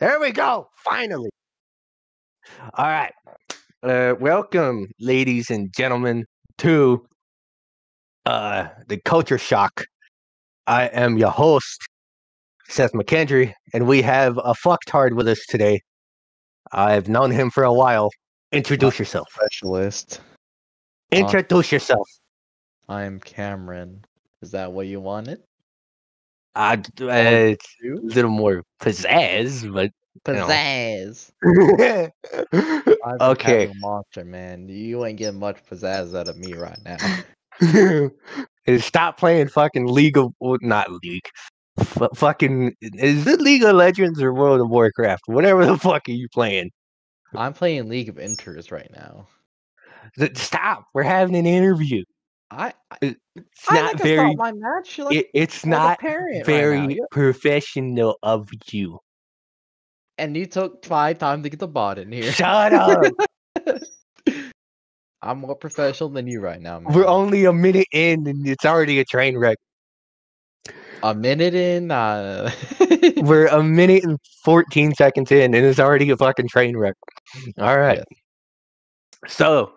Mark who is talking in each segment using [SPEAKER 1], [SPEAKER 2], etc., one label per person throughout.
[SPEAKER 1] There we go. Finally. All right. Uh, welcome, ladies and gentlemen, to uh, the Culture Shock. I am your host, Seth McKendry, and we have a fucktard with us today. I've known him for a while. Introduce yourself.
[SPEAKER 2] specialist.
[SPEAKER 1] Introduce yourself.
[SPEAKER 2] I'm Cameron. Is that what you wanted?
[SPEAKER 1] D- uh, a little more pizzazz, but.
[SPEAKER 2] Pizzazz.
[SPEAKER 1] Okay.
[SPEAKER 2] a monster, man. You ain't getting much pizzazz out of me right now.
[SPEAKER 1] Stop playing fucking League of well, not League. F- fucking is it League of Legends or World of Warcraft? Whatever the fuck are you playing?
[SPEAKER 2] I'm playing League of Interest right now.
[SPEAKER 1] Stop. We're having an interview.
[SPEAKER 2] I, I
[SPEAKER 1] It's
[SPEAKER 2] I
[SPEAKER 1] not
[SPEAKER 2] like
[SPEAKER 1] very.
[SPEAKER 2] my match like,
[SPEAKER 1] It, it's
[SPEAKER 2] like
[SPEAKER 1] not
[SPEAKER 2] parent right
[SPEAKER 1] very professional of you.
[SPEAKER 2] And you took five times to get the bot in here.
[SPEAKER 1] Shut up.
[SPEAKER 2] I'm more professional than you right now, man.
[SPEAKER 1] We're only a minute in, and it's already a train wreck.
[SPEAKER 2] a minute in. Uh...
[SPEAKER 1] We're a minute and 14 seconds in, and it's already a fucking train wreck. All right.
[SPEAKER 2] Yes.
[SPEAKER 1] So,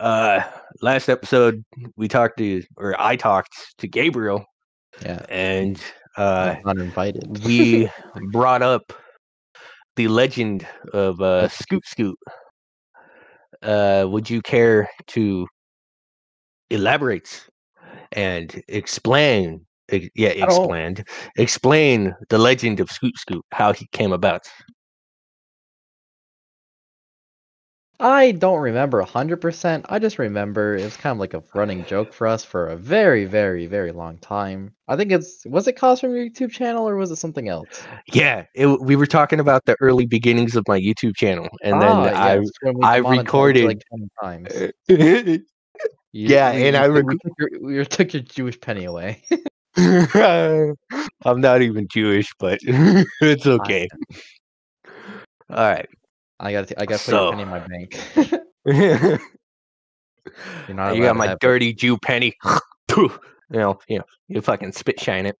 [SPEAKER 1] uh, last episode we talked to, or I talked to Gabriel,
[SPEAKER 2] yeah.
[SPEAKER 1] and uh,
[SPEAKER 2] I'm uninvited.
[SPEAKER 1] we brought up the legend of uh, Scoot Scoot. Uh, would you care to elaborate and explain? Yeah, explain. Explain the legend of Scoot Scoot, how he came about.
[SPEAKER 2] I don't remember 100%. I just remember it was kind of like a running joke for us for a very, very, very long time. I think it's, was it caused from your YouTube channel or was it something else?
[SPEAKER 1] Yeah, it, we were talking about the early beginnings of my YouTube channel, and
[SPEAKER 2] Ah,
[SPEAKER 1] then
[SPEAKER 2] we
[SPEAKER 1] I recorded-
[SPEAKER 2] like 10 times.
[SPEAKER 1] Yeah, and I
[SPEAKER 2] took-
[SPEAKER 1] rec-
[SPEAKER 2] we we took your Jewish penny away.
[SPEAKER 1] I'm not even Jewish, but it's okay. All right.
[SPEAKER 2] I got to I got to put
[SPEAKER 1] So-
[SPEAKER 2] your penny in my bank.
[SPEAKER 1] you
[SPEAKER 2] You're not allowed
[SPEAKER 1] got my
[SPEAKER 2] have it.
[SPEAKER 1] dirty Jew penny. you know, you know, you fucking spit shine it.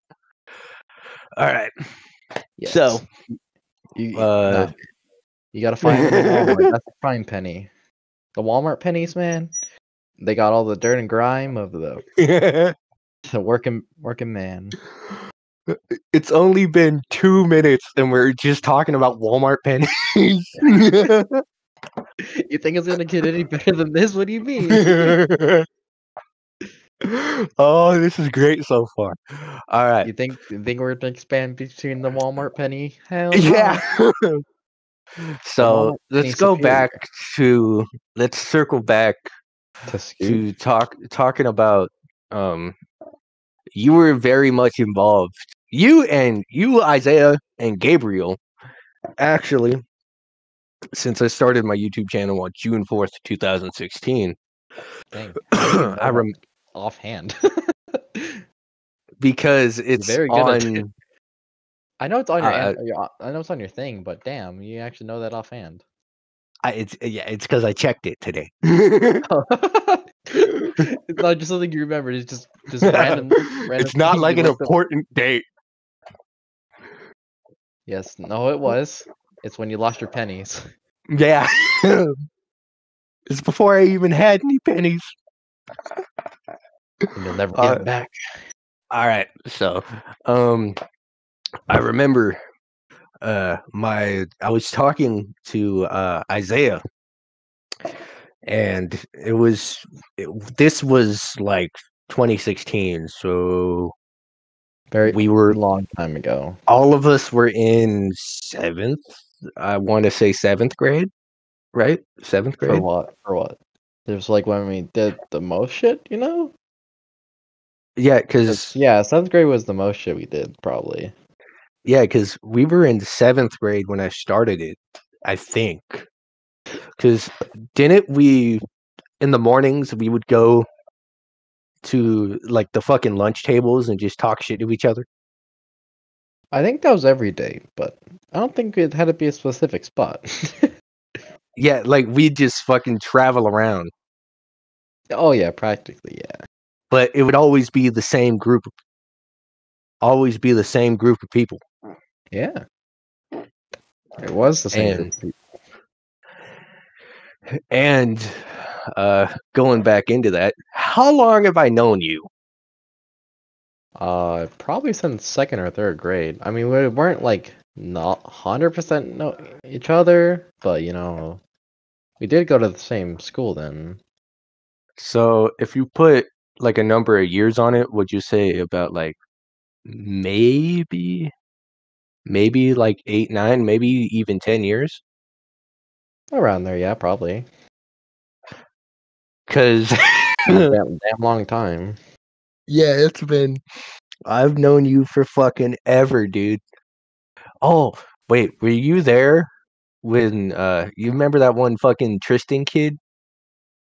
[SPEAKER 1] All right. So,
[SPEAKER 2] you,
[SPEAKER 1] uh,
[SPEAKER 2] no, you gotta find it. That's the prime penny. The Walmart pennies, man. They got all the dirt and grime of the, the working working man.
[SPEAKER 1] It's only been two minutes, and we're just talking about Walmart pennies.
[SPEAKER 2] You think it's gonna get any better than this? What do you mean?
[SPEAKER 1] oh, this is great so far. All right.
[SPEAKER 2] You think you think we're gonna expand between the Walmart penny? Hell no.
[SPEAKER 1] Yeah. so let's go
[SPEAKER 2] superior.
[SPEAKER 1] back to let's circle back
[SPEAKER 2] To
[SPEAKER 1] to talk talking about um you were very much involved. You and you Isaiah and Gabriel actually since I started my YouTube channel on June 4th, 2016.
[SPEAKER 2] Dang,
[SPEAKER 1] I rem-
[SPEAKER 2] offhand.
[SPEAKER 1] because it's
[SPEAKER 2] very good it.
[SPEAKER 1] on
[SPEAKER 2] I know it's on your,
[SPEAKER 1] Uh,
[SPEAKER 2] your. I know it's on your thing, but damn, you actually know that offhand.
[SPEAKER 1] I, it's yeah, it's because I checked it today.
[SPEAKER 2] it's not just something you remember. It's just just random. random
[SPEAKER 1] it's not like an
[SPEAKER 2] looked up.
[SPEAKER 1] important date.
[SPEAKER 2] Yes, no, it was. It's when you lost your pennies.
[SPEAKER 1] Yeah. it's before I even had any pennies.
[SPEAKER 2] And you'll never get
[SPEAKER 1] Uh,
[SPEAKER 2] it back.
[SPEAKER 1] All right. So, um, I remember, uh, my I was talking to uh Isaiah, and it was it, this was like 2016. So
[SPEAKER 2] Very
[SPEAKER 1] we were a
[SPEAKER 2] long time ago.
[SPEAKER 1] all of us were in seventh. I want to say seventh grade, right? Seventh grade For
[SPEAKER 2] what? For what? There's like when we did the most shit, you know?
[SPEAKER 1] yeah because
[SPEAKER 2] Yeah, seventh grade was the most shit we did, probably.
[SPEAKER 1] Yeah, because we were in seventh grade when I started it, I think. Because didn't we, in the mornings, we would go to like the fucking lunch tables and just talk shit to each other?
[SPEAKER 2] I think that was every day, but I don't think it had to be a specific spot.
[SPEAKER 1] Yeah, like we'd just fucking travel around,
[SPEAKER 2] oh yeah, practically, yeah.
[SPEAKER 1] but it would always be the same group. Always be the same group of people.
[SPEAKER 2] Yeah. It was the same.
[SPEAKER 1] And-. And uh, going back into that, how long have I known you?
[SPEAKER 2] Uh, probably since second or third grade. I mean, we weren't like not hundred percent know each other, but you know, we did go to the same school then.
[SPEAKER 1] So if you put like a number of years on it, would you say about like maybe, maybe like eight, nine, maybe even 10 years?
[SPEAKER 2] Around there, yeah, probably.
[SPEAKER 1] Because
[SPEAKER 2] damn, damn long time.
[SPEAKER 1] Yeah, it's been. I've known you for fucking ever, dude. Oh, wait, were you there when uh you remember that one fucking Tristan kid?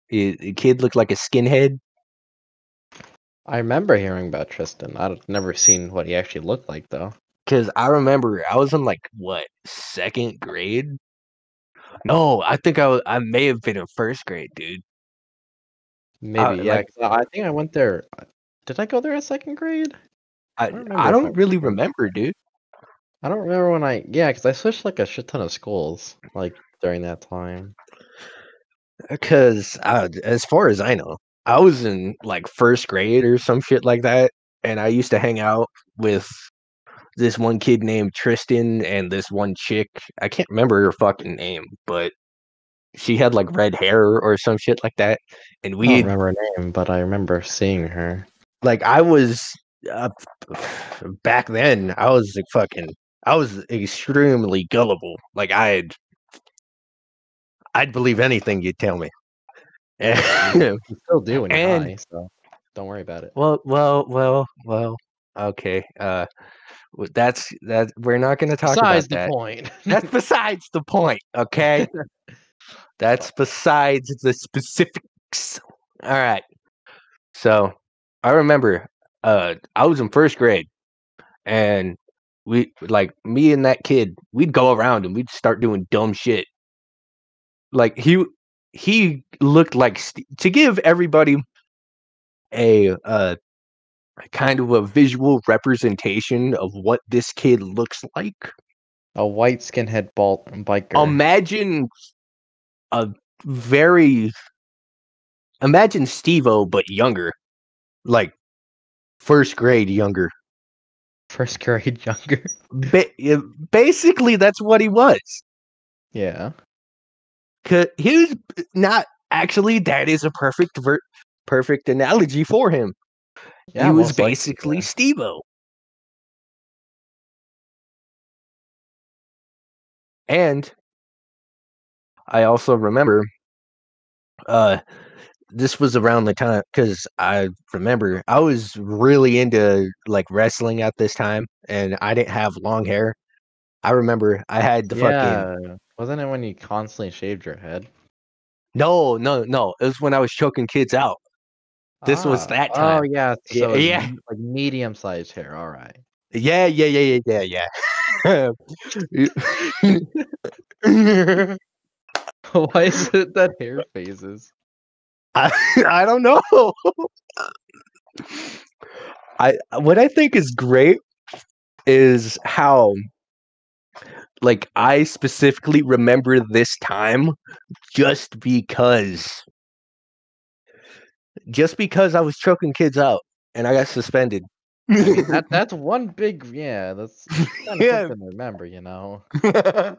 [SPEAKER 1] The the kid looked like a skinhead.
[SPEAKER 2] I remember hearing about Tristan. I've never seen what he actually looked like though.
[SPEAKER 1] Cause I remember I was in like what second grade. No, I think I was, I may have been in first grade, dude.
[SPEAKER 2] Maybe, yeah.
[SPEAKER 1] like-
[SPEAKER 2] I think I went there. Did I go there in second grade?
[SPEAKER 1] I
[SPEAKER 2] I don't
[SPEAKER 1] I don't really remember, dude.
[SPEAKER 2] I don't remember when I. Yeah, because I switched like a shit ton of schools like during that time.
[SPEAKER 1] Because uh, as far as I know, I was in like first grade or some shit like that, and I used to hang out with this one kid named Tristan and this one chick. I can't remember her fucking name, but she had like red hair or some shit like that. And we
[SPEAKER 2] I don't remember her name, but I remember seeing her.
[SPEAKER 1] like I was uh, back then. I was like fucking. I was extremely gullible. Like I'd, I'd believe anything you'd tell me.
[SPEAKER 2] You still do when you're
[SPEAKER 1] And-
[SPEAKER 2] high, so don't worry about it.
[SPEAKER 1] Well, well, well, well. Okay. Uh, w- that's that. We're not going to talk
[SPEAKER 2] Besides
[SPEAKER 1] about
[SPEAKER 2] the
[SPEAKER 1] that.
[SPEAKER 2] point.
[SPEAKER 1] That's besides the point. Okay. that's besides the specifics. All right. So, I remember, uh, I was in first grade, and we like me and that kid. We'd go around and we'd start doing dumb shit. Like he he looked like Ste to give everybody a uh kind of a visual representation of what this kid looks like.
[SPEAKER 2] a white skinhead bald biker.
[SPEAKER 1] Imagine a very imagine Steve-O but younger. Like first grade younger.
[SPEAKER 2] First grade younger.
[SPEAKER 1] Ba- basically that's what he was.
[SPEAKER 2] Yeah.
[SPEAKER 1] 'Cause he was not actually that is a perfect ver- perfect analogy for him.
[SPEAKER 2] Yeah.
[SPEAKER 1] he was
[SPEAKER 2] likely,
[SPEAKER 1] basically
[SPEAKER 2] yeah.
[SPEAKER 1] Steve-O. And I also remember uh this was around the time because I remember I was really into like wrestling at this time and I didn't have long hair. I remember I had the fucking.
[SPEAKER 2] Wasn't it when you constantly shaved your head?
[SPEAKER 1] no, no, no. It was when I was choking kids out. This was
[SPEAKER 2] Ah,
[SPEAKER 1] that
[SPEAKER 2] Oh
[SPEAKER 1] time.
[SPEAKER 2] yeah.
[SPEAKER 1] Yeah,
[SPEAKER 2] So
[SPEAKER 1] yeah.
[SPEAKER 2] like medium sized hair. All right.
[SPEAKER 1] Yeah, yeah, yeah, yeah, yeah, yeah.
[SPEAKER 2] Why is it that hair phases?
[SPEAKER 1] I, I don't know. I what I think is great is how like I specifically remember this time just because just because I was choking kids out and I got suspended.
[SPEAKER 2] That that's one big yeah. That's kind of
[SPEAKER 1] Yeah.
[SPEAKER 2] something to remember. You know.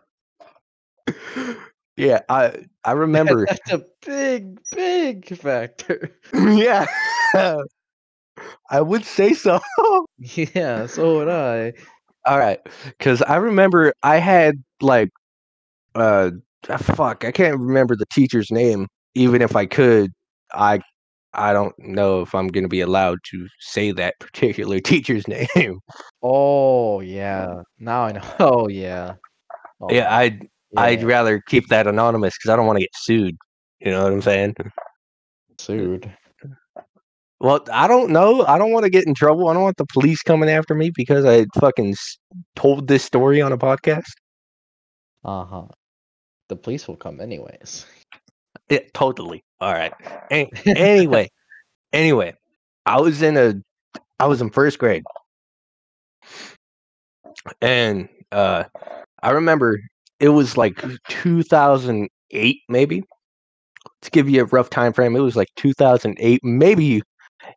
[SPEAKER 1] yeah, I I remember
[SPEAKER 2] That's a big big factor.
[SPEAKER 1] yeah. I would say so.
[SPEAKER 2] yeah. So would I.
[SPEAKER 1] All right, because I remember I had like, uh, ah, fuck, I can't remember the teacher's name. Even if I could, I, I don't know if I'm gonna be allowed to say that particular teacher's name.
[SPEAKER 2] Oh yeah. Now I know. Oh yeah. Oh,
[SPEAKER 1] yeah, I'd, I'd rather keep that anonymous because I don't want to get sued. You know what I'm saying?
[SPEAKER 2] sued.
[SPEAKER 1] Well, I don't know. I don't want to get in trouble. I don't want the police coming after me because I fucking told this story on a podcast.
[SPEAKER 2] Uh huh. The police will come anyways.
[SPEAKER 1] Yeah, totally. All right. An- anyway, anyway, I was in a, I was in first grade, and uh, I remember it was like 2008 maybe. To give you a rough time frame, it was like 2008, maybe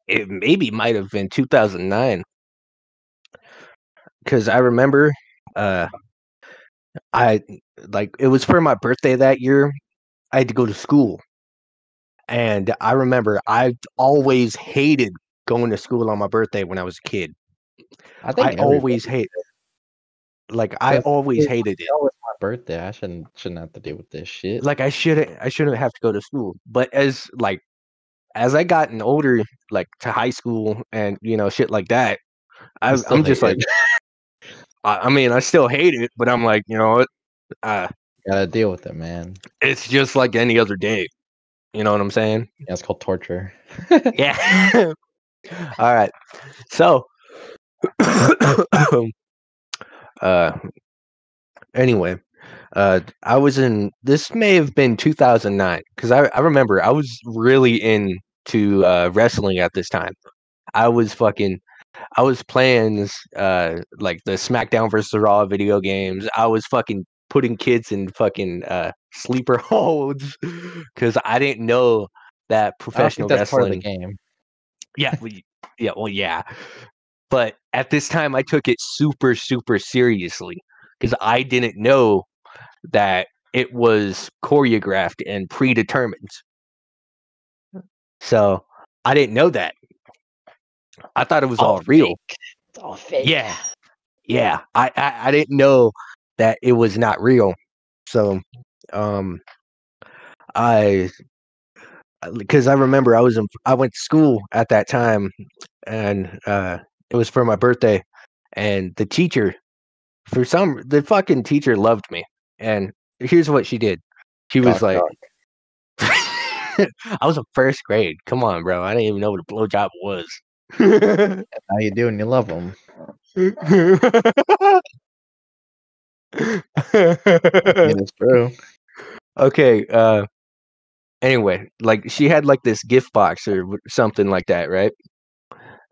[SPEAKER 1] it maybe might have been 2009. Cuz I remember uh I like it was for my birthday that year. I had to go to school. And I remember I always hated going to school on my birthday when I was a kid.
[SPEAKER 2] I think
[SPEAKER 1] I always hate like I always hated it.
[SPEAKER 2] Oh, it's my birthday. I shouldn't shouldn't have to deal with this shit.
[SPEAKER 1] Like I shouldn't I shouldn't have to go to school. But as like as I gotten older, like to high school and you know shit like that, I, I'm just like. I, I mean, I still hate it, but I'm like, you know what? Uh,
[SPEAKER 2] gotta deal with it, man.
[SPEAKER 1] it's just like any other day. You know what I'm saying?
[SPEAKER 2] Yeah, it's called torture.
[SPEAKER 1] Yeah. All right. So, uh, anyway, uh, I was in. This may have been 2009 because I I remember I was really into uh, wrestling at this time. I was fucking. I was playing uh like the SmackDown versus Raw video games. I was fucking putting kids in fucking uh sleeper holds because I didn't know that professional
[SPEAKER 2] that's
[SPEAKER 1] wrestling.
[SPEAKER 2] part of the game.
[SPEAKER 1] Yeah, we, yeah, well, yeah. But at this time, I took it super, super seriously because I didn't know that it was choreographed and predetermined. So I didn't know that. I thought it was all real.
[SPEAKER 2] fake. It's all fake.
[SPEAKER 1] Yeah, yeah. I, I I didn't know that it was not real. So, um, I because I remember I was in I went to school at that time, and uh, it was for my birthday, and the teacher, for some, the fucking teacher loved me, and here's what she did. She was
[SPEAKER 2] Cock,
[SPEAKER 1] like,
[SPEAKER 2] cock.
[SPEAKER 1] I was in first grade. Come on, bro. I didn't even know what a blowjob was.
[SPEAKER 2] How you doing? You love them. It's true.
[SPEAKER 1] okay uh anyway like she had like this gift box or something like that right?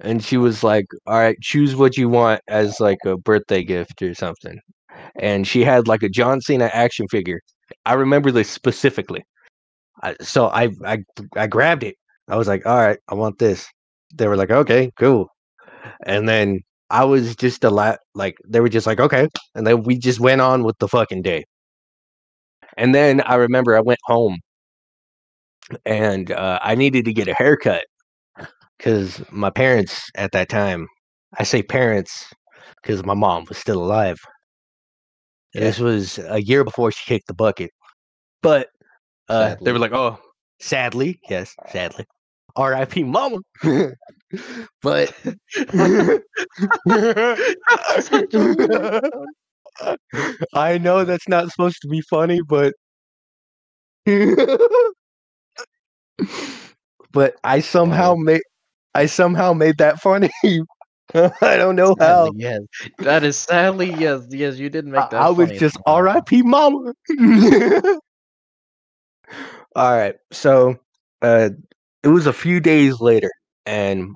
[SPEAKER 1] And she was like all right choose what you want as like a birthday gift or something. And she had like a john cena action figure. I remember this specifically. I, so I, I i grabbed it. I was like all right i want this. They were like okay cool. And then i was just a lot like they were just like okay and then we just went on with the fucking day and then I remember I went home and uh, I needed to get a haircut because my parents at that time, I say parents because my mom was still alive. This was a year before she kicked the bucket. But uh, they were like, oh, sadly, yes, sadly. R.I.P. Mama. but I know that's not supposed to be funny, but but I somehow made I somehow made that funny. I don't know how.
[SPEAKER 2] Yes. That is sadly yes, yes. You didn't make that.
[SPEAKER 1] I was
[SPEAKER 2] funny
[SPEAKER 1] just. R.I.P. Mama. All right, so uh, it was a few days later, and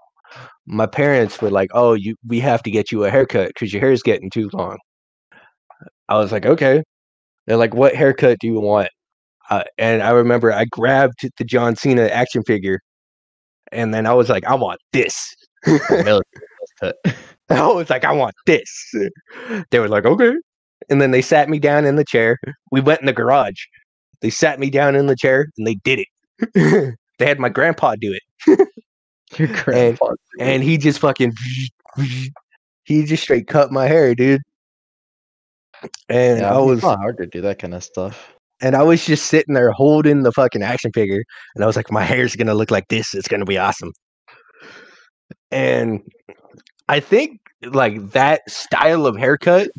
[SPEAKER 1] my parents were like, "Oh, you, we have to get you a haircut because your hair is getting too long." I was like, "Okay." They're like, "What haircut do you want?" Uh, and I remember I grabbed the John Cena action figure, and then I was like, "I want this." I was like, I want this. They were like, okay. And then they sat me down in the chair. We went in the garage. They sat me down in the chair and they did it. they had my grandpa do it.
[SPEAKER 2] Your grandpa.
[SPEAKER 1] And he just fucking, he just straight cut my hair, dude. And
[SPEAKER 2] yeah,
[SPEAKER 1] I was,
[SPEAKER 2] it's not hard to do that kind of stuff.
[SPEAKER 1] and I was just sitting there holding the fucking action figure. And I was like, my hair's going to look like this. It's going to be awesome. And I think like that style of haircut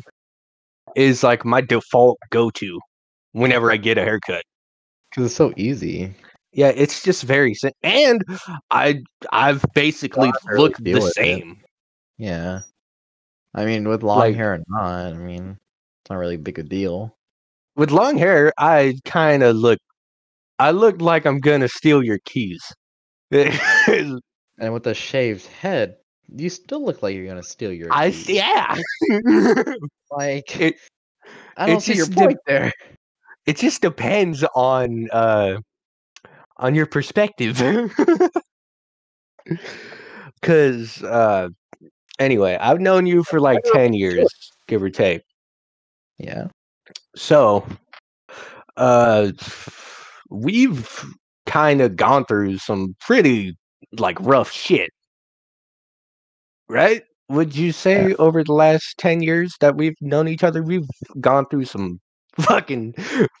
[SPEAKER 1] is like my default go to whenever I get a haircut.
[SPEAKER 2] Because it's so easy.
[SPEAKER 1] Yeah, it's just very sim- and I I've basically
[SPEAKER 2] really
[SPEAKER 1] looked the
[SPEAKER 2] with it.
[SPEAKER 1] same.
[SPEAKER 2] Yeah. I mean, with long
[SPEAKER 1] Like-
[SPEAKER 2] hair or not, I mean, it's not really big a deal.
[SPEAKER 1] With long hair, I kind of look I look like I'm gonna steal your keys.
[SPEAKER 2] And with a shaved head, you still look like you're gonna steal your. keys.
[SPEAKER 1] yeah.
[SPEAKER 2] like
[SPEAKER 1] it
[SPEAKER 2] I don't
[SPEAKER 1] It's
[SPEAKER 2] see your point there.
[SPEAKER 1] it just depends on uh on your perspective. Because uh anyway i've known you for like 10 years give or take.
[SPEAKER 2] Yeah.
[SPEAKER 1] so uh we've kind of gone through some pretty like rough shit. Right? Would you say over the last 10 years that we've known each other we've gone through some fucking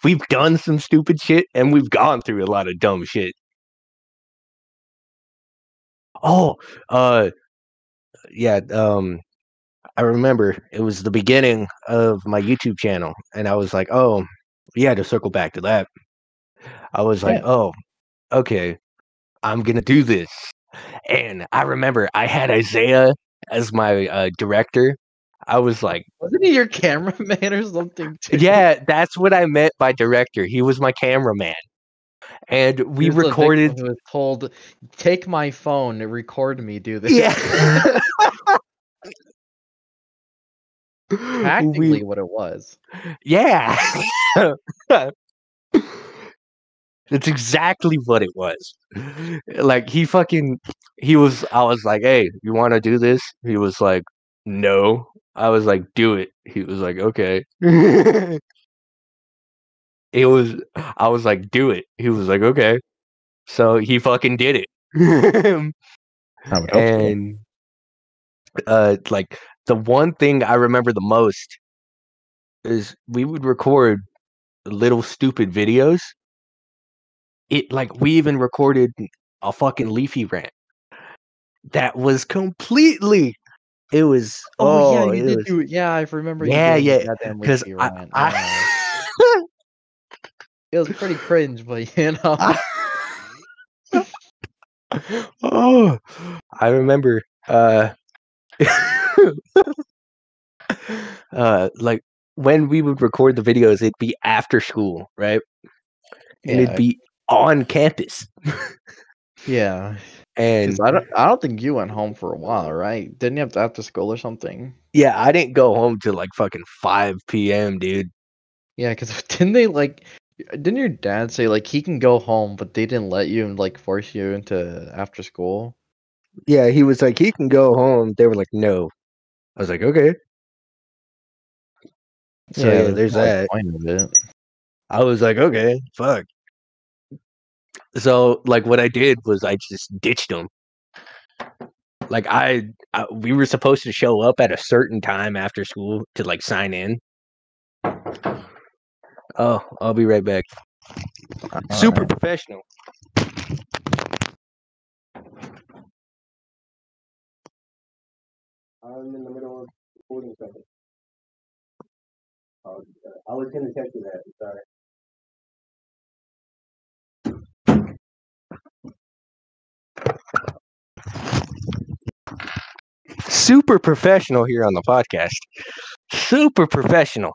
[SPEAKER 1] we've done some stupid shit and we've gone through a lot of dumb shit. Oh uh yeah um i remember it was the beginning of my youtube channel and i was like oh yeah to circle back to that. I was like
[SPEAKER 2] Yeah.
[SPEAKER 1] oh okay i'm gonna do this. And i remember i had isaiah as my uh, director i was like
[SPEAKER 2] Wasn't he your cameraman or something? Too?
[SPEAKER 1] yeah that's what i meant by director he was my cameraman and we recorded
[SPEAKER 2] was told, "Take my phone, record me do this."
[SPEAKER 1] yeah
[SPEAKER 2] practically
[SPEAKER 1] we,
[SPEAKER 2] what it was.
[SPEAKER 1] yeah That's exactly what it was. Like he fucking he was I was like, "Hey, you want to do this?" He was like, "No." I was like, "Do it." He was like, "Okay." it was I was like, "Do it." He was like, "Okay." So he fucking did it.
[SPEAKER 2] I would hope so.
[SPEAKER 1] and uh like the one thing I remember the most is we would record little stupid videos. It like we even recorded a fucking leafy rant that was completely it was
[SPEAKER 2] Oh,
[SPEAKER 1] oh,
[SPEAKER 2] yeah, you did
[SPEAKER 1] was,
[SPEAKER 2] do. Yeah, I remember.
[SPEAKER 1] Yeah, yeah, because
[SPEAKER 2] leafy
[SPEAKER 1] I. I
[SPEAKER 2] It was pretty cringe, but you know.
[SPEAKER 1] oh, I remember. Uh, uh, like when we would record the videos, it'd be after school, right? And
[SPEAKER 2] yeah,
[SPEAKER 1] it'd be on campus.
[SPEAKER 2] yeah.
[SPEAKER 1] And
[SPEAKER 2] 'Cause I don't. I don't think you went home for a while, right? Didn't you have to after school or something?
[SPEAKER 1] yeah, I didn't go home till like fucking five p.m., dude.
[SPEAKER 2] Yeah, because didn't they like? Didn't your dad say like he can go home, but they didn't let you and like force you into after school?
[SPEAKER 1] Yeah, he was like, he can go home. They were like, no. I was like, okay. So yeah,
[SPEAKER 2] that's
[SPEAKER 1] there's that.
[SPEAKER 2] point of it.
[SPEAKER 1] I was like, okay, fuck. So like what I did was I just ditched them. Like I, I we were supposed to show up at a certain time after school to like sign in. Oh, I'll be right back. Super
[SPEAKER 2] Alright.
[SPEAKER 1] professional. I'm in the middle of recording something. Oh, I was gonna text you that. Sorry. Super professional here on the podcast. Super professional.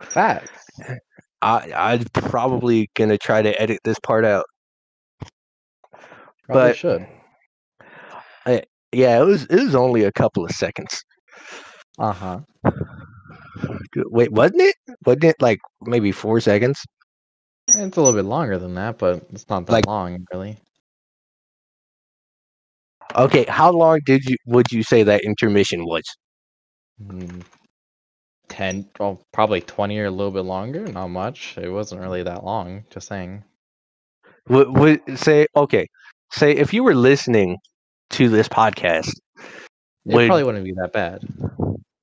[SPEAKER 2] Facts.
[SPEAKER 1] I I'm probably gonna try to edit this part out.
[SPEAKER 2] Probably
[SPEAKER 1] But-
[SPEAKER 2] should.
[SPEAKER 1] Yeah, it was it was only a couple of seconds.
[SPEAKER 2] Uh huh.
[SPEAKER 1] Wait, wasn't it? Wasn't it like maybe four seconds?
[SPEAKER 2] It's a little bit longer than that, but it's not that
[SPEAKER 1] Like-
[SPEAKER 2] long, really.
[SPEAKER 1] Okay, how long did you would you say that intermission was?
[SPEAKER 2] Mm, Ten, well, probably twenty or a little bit longer. Not much. It wasn't really that long. Just saying.
[SPEAKER 1] Would, would say okay, say if you were listening to this podcast,
[SPEAKER 2] It
[SPEAKER 1] Would-
[SPEAKER 2] probably wouldn't be that bad.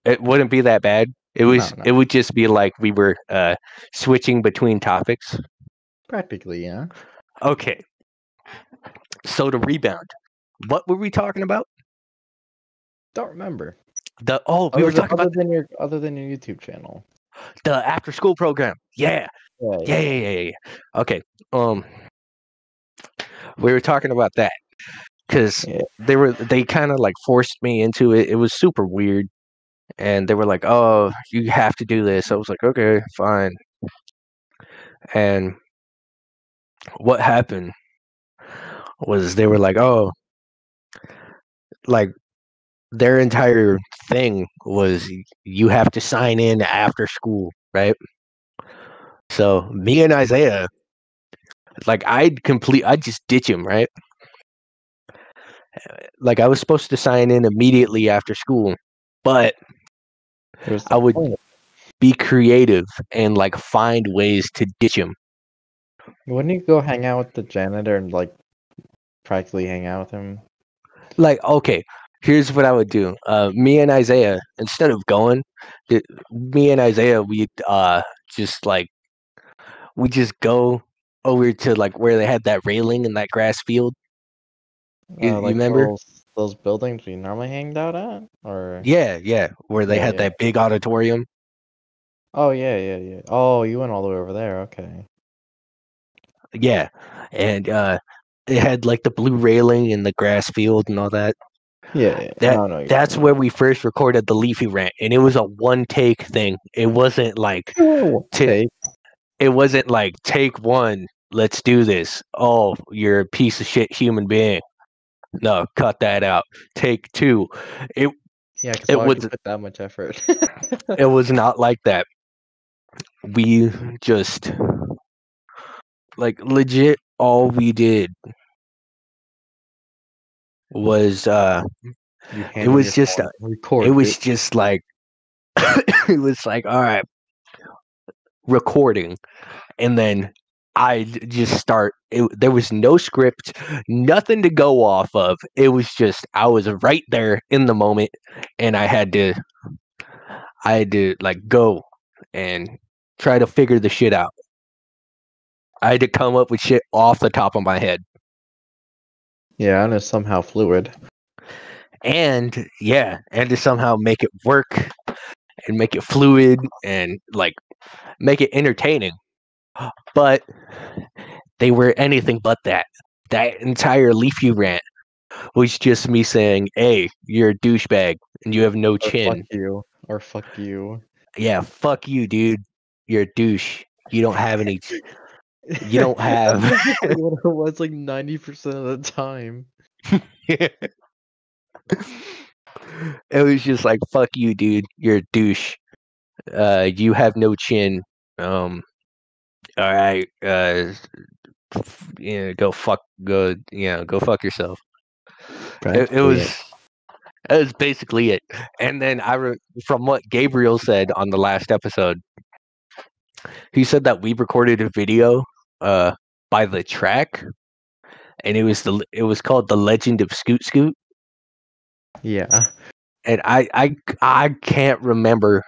[SPEAKER 1] it wouldn't be that bad. It was
[SPEAKER 2] no.
[SPEAKER 1] it would just be like we were uh switching between topics.
[SPEAKER 2] Practically, yeah.
[SPEAKER 1] Okay. So to rebound, what were we talking about?
[SPEAKER 2] Don't remember.
[SPEAKER 1] The oh, we
[SPEAKER 2] Other
[SPEAKER 1] were talking
[SPEAKER 2] other
[SPEAKER 1] about
[SPEAKER 2] than your other than your YouTube channel.
[SPEAKER 1] the after school program. Yeah.
[SPEAKER 2] Yeah,
[SPEAKER 1] Yeah, yeah, yeah, yeah. yeah. Okay. Um we were talking about that cuz
[SPEAKER 2] Yeah.
[SPEAKER 1] they were they kind of like forced me into it. It was super weird. And they were like, "Oh, you have to do this." I was like, "Okay, fine." And what happened was they were like, "Oh, like their entire thing was you have to sign in after school right? So me and Isaiah, like I'd complete, I'd just ditch him, right? Eh, like I was supposed to sign in immediately after school, but I would-
[SPEAKER 2] point.
[SPEAKER 1] be creative and like find ways to ditch him.
[SPEAKER 2] Wouldn't you go hang out with the janitor and like practically hang out with him?
[SPEAKER 1] Like, okay, here's what I would do. Uh, me and Isaiah, instead of going, th- me and Isaiah, we uh just like we just go over to like where they had that railing in that grass field. You-
[SPEAKER 2] Uh,
[SPEAKER 1] you remember?
[SPEAKER 2] those, those buildings we normally hanged out at, or
[SPEAKER 1] Yeah, yeah, where they
[SPEAKER 2] Yeah,
[SPEAKER 1] had
[SPEAKER 2] yeah.
[SPEAKER 1] that big auditorium.
[SPEAKER 2] oh yeah, yeah, yeah. Oh, you went all the way over there. Okay.
[SPEAKER 1] Yeah, and uh, it had like the blue railing and the grass field and all that.
[SPEAKER 2] Yeah.
[SPEAKER 1] That-
[SPEAKER 2] what you're
[SPEAKER 1] That's where we first recorded the Leafy rant, and it was a one take thing. It wasn't like to-
[SPEAKER 2] Okay.
[SPEAKER 1] it wasn't like take one, let's do this. Oh, you're a piece of shit human being. No, cut that out. Take two.
[SPEAKER 2] It Yeah,
[SPEAKER 1] it
[SPEAKER 2] because why
[SPEAKER 1] was-
[SPEAKER 2] put that much effort?
[SPEAKER 1] It was not like that. We just like legit all we did was uh
[SPEAKER 2] him
[SPEAKER 1] was just a,
[SPEAKER 2] record
[SPEAKER 1] it was just like it was like all right recording. And then i just start it, there was no script nothing to go off of. It was just i was right there in the moment and i had to i had to like go and try to figure the shit out i had to come up with shit off the top of my head
[SPEAKER 2] Yeah, and it's somehow fluid.
[SPEAKER 1] and yeah and to somehow make it work and make it fluid and like make it entertaining but they were anything but that that entire leafy rant was just me saying hey you're a douchebag and you have no
[SPEAKER 2] Or fuck
[SPEAKER 1] chin
[SPEAKER 2] you. Or fuck you.
[SPEAKER 1] yeah fuck you dude you're a douche you don't have any You don't have-
[SPEAKER 2] what it was like ninety percent of the time.
[SPEAKER 1] it was just like fuck you dude. You're a douche. Uh you have no chin. Um all right uh f- you know go fuck go you know go fuck yourself. It, it was it was basically it. And then i re- from what gabriel said on the last episode he said that we recorded a video uh by the track and it was the it was called the legend of scoot scoot
[SPEAKER 2] yeah.
[SPEAKER 1] and I, I I can't remember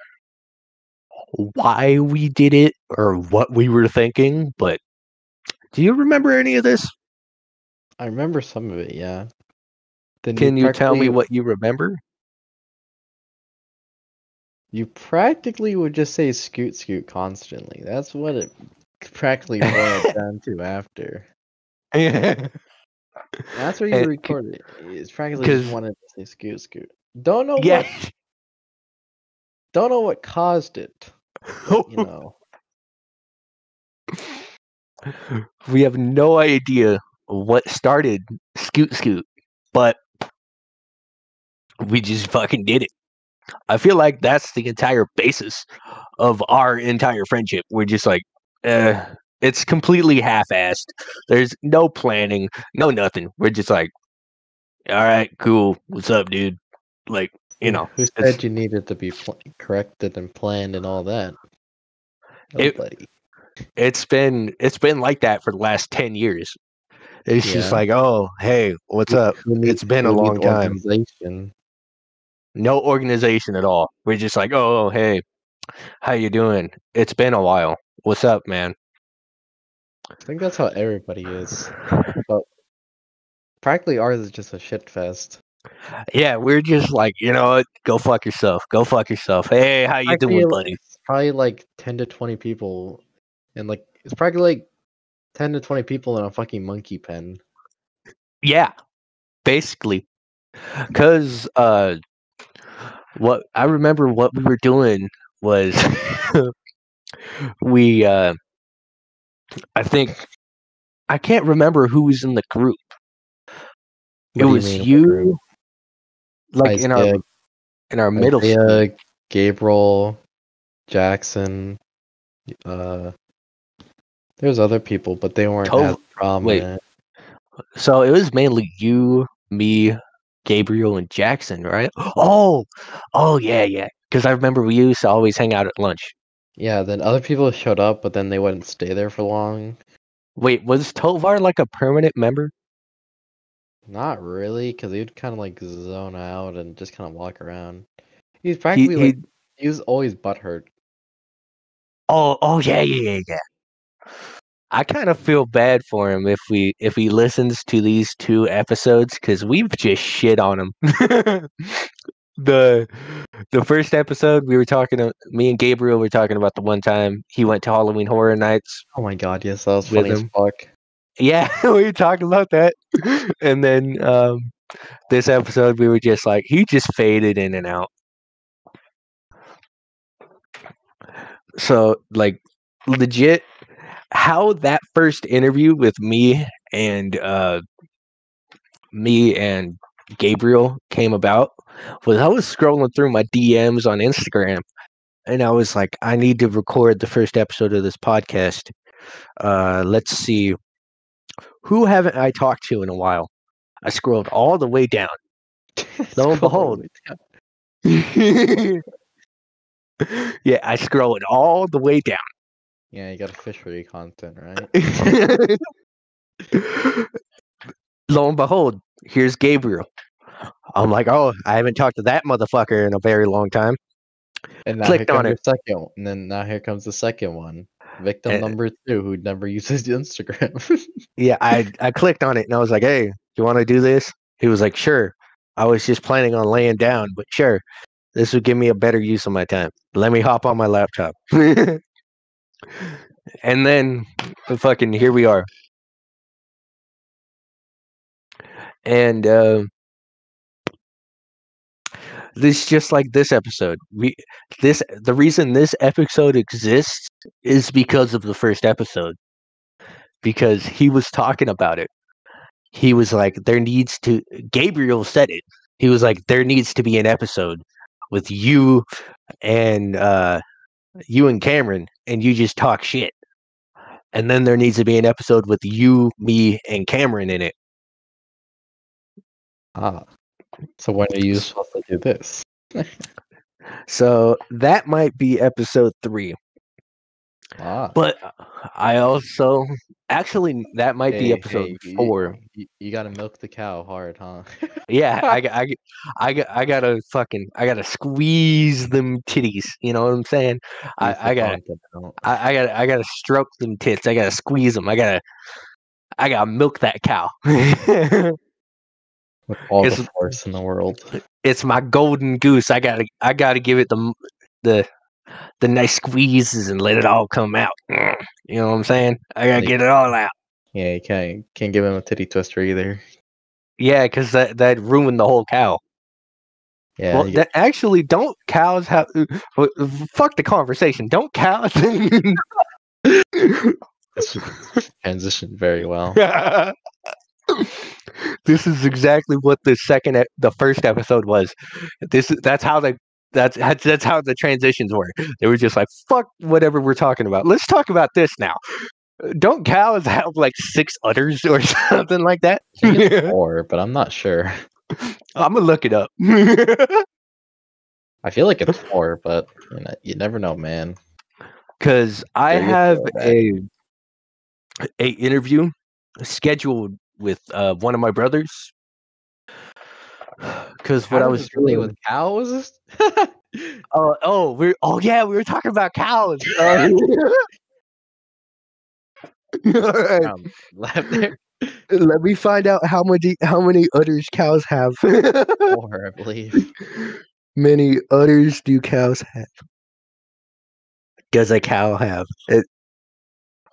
[SPEAKER 1] why we did it or what we were thinking, but do you remember any of this?
[SPEAKER 2] I remember some of it, yeah. Then
[SPEAKER 1] Can you tell me what you remember?
[SPEAKER 2] You practically would just say scoot scoot constantly. That's what it practically boiled down to after.
[SPEAKER 1] yeah.
[SPEAKER 2] That's where you
[SPEAKER 1] c-
[SPEAKER 2] recorded it. It's practically just wanted to say scoot scoot. Don't know
[SPEAKER 1] Yeah.
[SPEAKER 2] what don't know what caused it. You know.
[SPEAKER 1] we have no idea what started Scoot Scoot, but we just fucking did it. I feel like that's the entire basis of our entire friendship. We're just like, uh, it's completely half-assed. There's no planning, no nothing. We're just like, all right, cool. What's up, dude? Like, you know,
[SPEAKER 2] who
[SPEAKER 1] it's-
[SPEAKER 2] said you needed to be pl- corrected and planned and all that?
[SPEAKER 1] It-
[SPEAKER 2] Nobody.
[SPEAKER 1] it's been it's been like that for the last 10 years. It's just like, oh, hey, what's up?
[SPEAKER 2] need-
[SPEAKER 1] It's been a long time. No organization at all. We're just like, oh, hey, how you doing? It's been a while. What's up, man?
[SPEAKER 2] I think that's how everybody is. But practically ours is just a shit fest.
[SPEAKER 1] Yeah, we're just like, you know what? Go fuck yourself. Go fuck yourself. Hey, how you
[SPEAKER 2] Practically,
[SPEAKER 1] doing, buddy?
[SPEAKER 2] It's probably like ten to twenty people, and like it's probably like ten to twenty people in a fucking monkey pen.
[SPEAKER 1] Yeah, basically. Cause uh, what I remember what we were doing was we uh, I think I can't remember who was in the group.
[SPEAKER 2] What
[SPEAKER 1] it was you,
[SPEAKER 2] group?
[SPEAKER 1] like in our in our middle school.
[SPEAKER 2] Isaiah, Gabriel, Jackson, Uh, there's other people, but they weren't
[SPEAKER 1] Tov-
[SPEAKER 2] as prominent.
[SPEAKER 1] So it was mainly you, me, Gabriel, and Jackson, right? Oh, oh yeah, yeah. Because I remember we used to always hang out at lunch.
[SPEAKER 2] Yeah, then other people showed up, but then they wouldn't stay there for long.
[SPEAKER 1] Wait, was Tovar like a permanent member?
[SPEAKER 2] Not really, because he'd kind of like zone out and just kind of walk around. He's
[SPEAKER 1] He,
[SPEAKER 2] practically
[SPEAKER 1] he,
[SPEAKER 2] like he was always butthurt.
[SPEAKER 1] oh, oh yeah, yeah, yeah, yeah. I kind of feel bad for him if we if he listens to these two episodes because we've just shit on him. the the first episode we were talking to me and Gabriel were talking about the one time he went to Halloween Horror Nights.
[SPEAKER 2] Oh my god, yes, that was
[SPEAKER 1] With
[SPEAKER 2] funny as
[SPEAKER 1] him.
[SPEAKER 2] fuck.
[SPEAKER 1] Yeah, we were talking about that. And then um this episode we were just like he just faded in and out. So like legit how that first interview with me and uh me and Gabriel came about was I was scrolling through my DMs on Instagram and I was like, I need to record the first episode of this podcast. Uh let's see. Who haven't I talked to in a while? I scrolled all the way down. Lo and behold. yeah, I scrolled all the way down.
[SPEAKER 2] Yeah, you gotta fish for your content, right?
[SPEAKER 1] Lo and behold, here's Gabriel. I'm like, oh, I haven't talked to that motherfucker in a very long time.
[SPEAKER 2] And now
[SPEAKER 1] Clicked
[SPEAKER 2] here
[SPEAKER 1] on
[SPEAKER 2] the second. And then now here comes the second one. Victim
[SPEAKER 1] Eh.
[SPEAKER 2] number two who never uses Instagram.
[SPEAKER 1] Yeah, I I clicked on it and I was like, hey, you want to do this? He was like, sure. I was just planning on laying down, but sure. This would give me a better use of my time. Let me hop on my laptop. and then the fucking here we are. And uh, this just like this episode. We this the reason this episode exists is because of the first episode. Because he was talking about it. He was like, there needs to Gabriel said it. He was like, there needs to be an episode with you and uh you and Cameron and you just talk shit. And then there needs to be an episode with you, me, and Cameron in it.
[SPEAKER 2] ah. So when are you supposed to do this?
[SPEAKER 1] So that might be episode three.
[SPEAKER 2] Ah.
[SPEAKER 1] But I also actually that might be episode
[SPEAKER 2] hey,
[SPEAKER 1] four.
[SPEAKER 2] You, you gotta milk the cow hard, huh?
[SPEAKER 1] Yeah, I, g- I, I, I gotta fucking I gotta squeeze them titties. You know what I'm saying? I, I gotta. I, I gotta I gotta stroke them tits. I gotta squeeze them. I gotta I gotta milk that cow.
[SPEAKER 2] with all
[SPEAKER 1] it's-
[SPEAKER 2] the force in the world.
[SPEAKER 1] it's my golden goose. I gotta I gotta give it the the the nice squeezes and let it all come out. You know what I'm saying? I gotta get it all out.
[SPEAKER 2] Yeah, you can't can't give him a titty twister either.
[SPEAKER 1] Yeah, because that that ruined the whole cow.
[SPEAKER 2] Yeah,
[SPEAKER 1] well, that, actually, don't cows have? uh, Fuck the conversation. Don't cows?
[SPEAKER 2] this transitioned very well.
[SPEAKER 1] this is exactly what the second, the first episode was. This that's how they. That's that's that's how the transitions were. They were just like, "Fuck whatever we're talking about. Let's talk about this now." Don't cows have like six udders or something like that?
[SPEAKER 2] I think it's four, but I'm not sure.
[SPEAKER 1] I'm gonna look it up.
[SPEAKER 2] I feel like it's four, but you, know, you never know, man.
[SPEAKER 1] because I have a a interview scheduled with uh, one of my brothers. Because what I was
[SPEAKER 2] relate
[SPEAKER 1] doing,
[SPEAKER 2] with cows.
[SPEAKER 1] oh oh we oh yeah we were talking about cows. Uh, all right,
[SPEAKER 2] um,
[SPEAKER 1] let me find out how many how many udders cows have.
[SPEAKER 2] Four, I believe.
[SPEAKER 1] many udders do cows have? Does a cow have? It,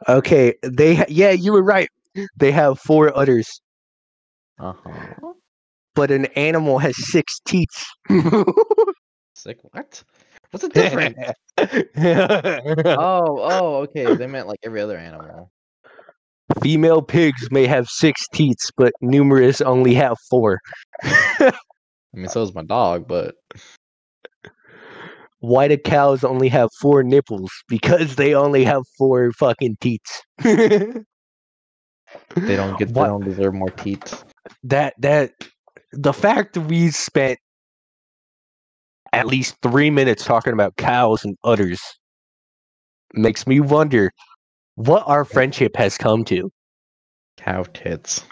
[SPEAKER 1] okay, they ha- yeah you were right. They have four udders.
[SPEAKER 2] Uh huh.
[SPEAKER 1] But an animal has six teeth.
[SPEAKER 2] Sick. What? What's the difference? oh, oh, okay. They meant like every other animal.
[SPEAKER 1] Female pigs may have six teeth, but numerous only have four.
[SPEAKER 2] I mean, so is my dog, but
[SPEAKER 1] why do cows only have four nipples? Because they only have four fucking teats.
[SPEAKER 2] They don't get. They don't deserve more teats.
[SPEAKER 1] that that the fact that we spent at least three minutes talking about cows and udders makes me wonder what our friendship has come to.
[SPEAKER 2] Cow tits.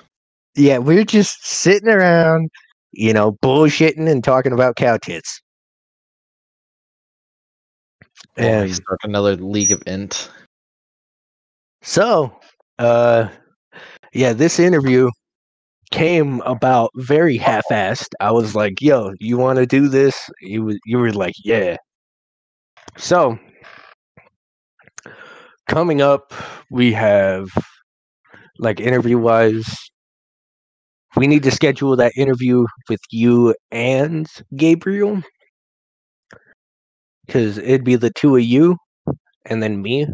[SPEAKER 1] Yeah, we're just sitting around, you know, bullshitting and talking about cow tits.
[SPEAKER 2] And start another League of Int.
[SPEAKER 1] so, uh, yeah, this interview came about very half-assed. I was like, "Yo, you want to do this?" You you were like, "Yeah." So, coming up, we have like interview-wise, we need to schedule that interview with you and Gabriel because it'd be the two of you and then me.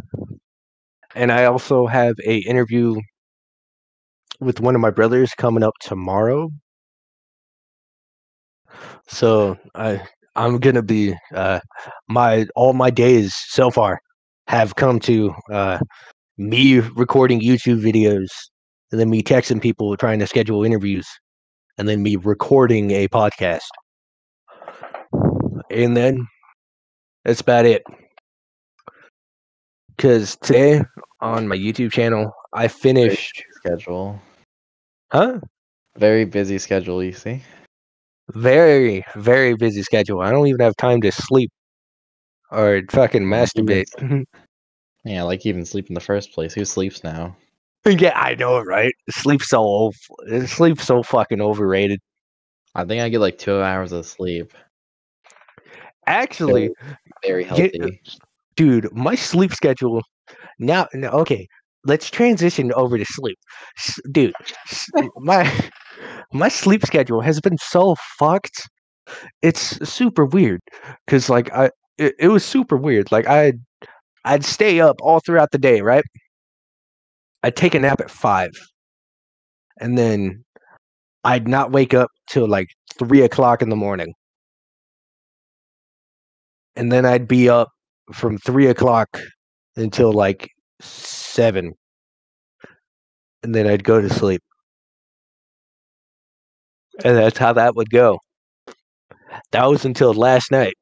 [SPEAKER 1] And I also have a interview with one of my brothers coming up tomorrow. So I I'm gonna be uh my all my days so far have come to uh me recording YouTube videos and then me texting people trying to schedule interviews and then me recording a podcast. And then that's about it. Cause today on my YouTube channel I finished
[SPEAKER 2] schedule.
[SPEAKER 1] huh?
[SPEAKER 2] Very busy schedule. You see.
[SPEAKER 1] Very, very busy schedule. I don't even have time to sleep or fucking masturbate.
[SPEAKER 2] Yeah, like even sleep in the first place. Who sleeps now?
[SPEAKER 1] yeah, I know, right? Sleep's so old. Sleep's so fucking overrated.
[SPEAKER 2] I think I get like two hours of sleep.
[SPEAKER 1] Actually,
[SPEAKER 2] Very
[SPEAKER 1] Yeah,
[SPEAKER 2] healthy.
[SPEAKER 1] dude, my sleep schedule now. no, Okay, let's transition over to sleep, dude. My my sleep schedule has been so fucked. It's super weird because like I it, it was super weird. Like i'd I'd stay up all throughout the day, right? I'd take a nap at five, and then I'd not wake up till like three o'clock in the morning, and then I'd be up from three o'clock until like seven, and then I'd go to sleep, and that's how that would go. That was until last night,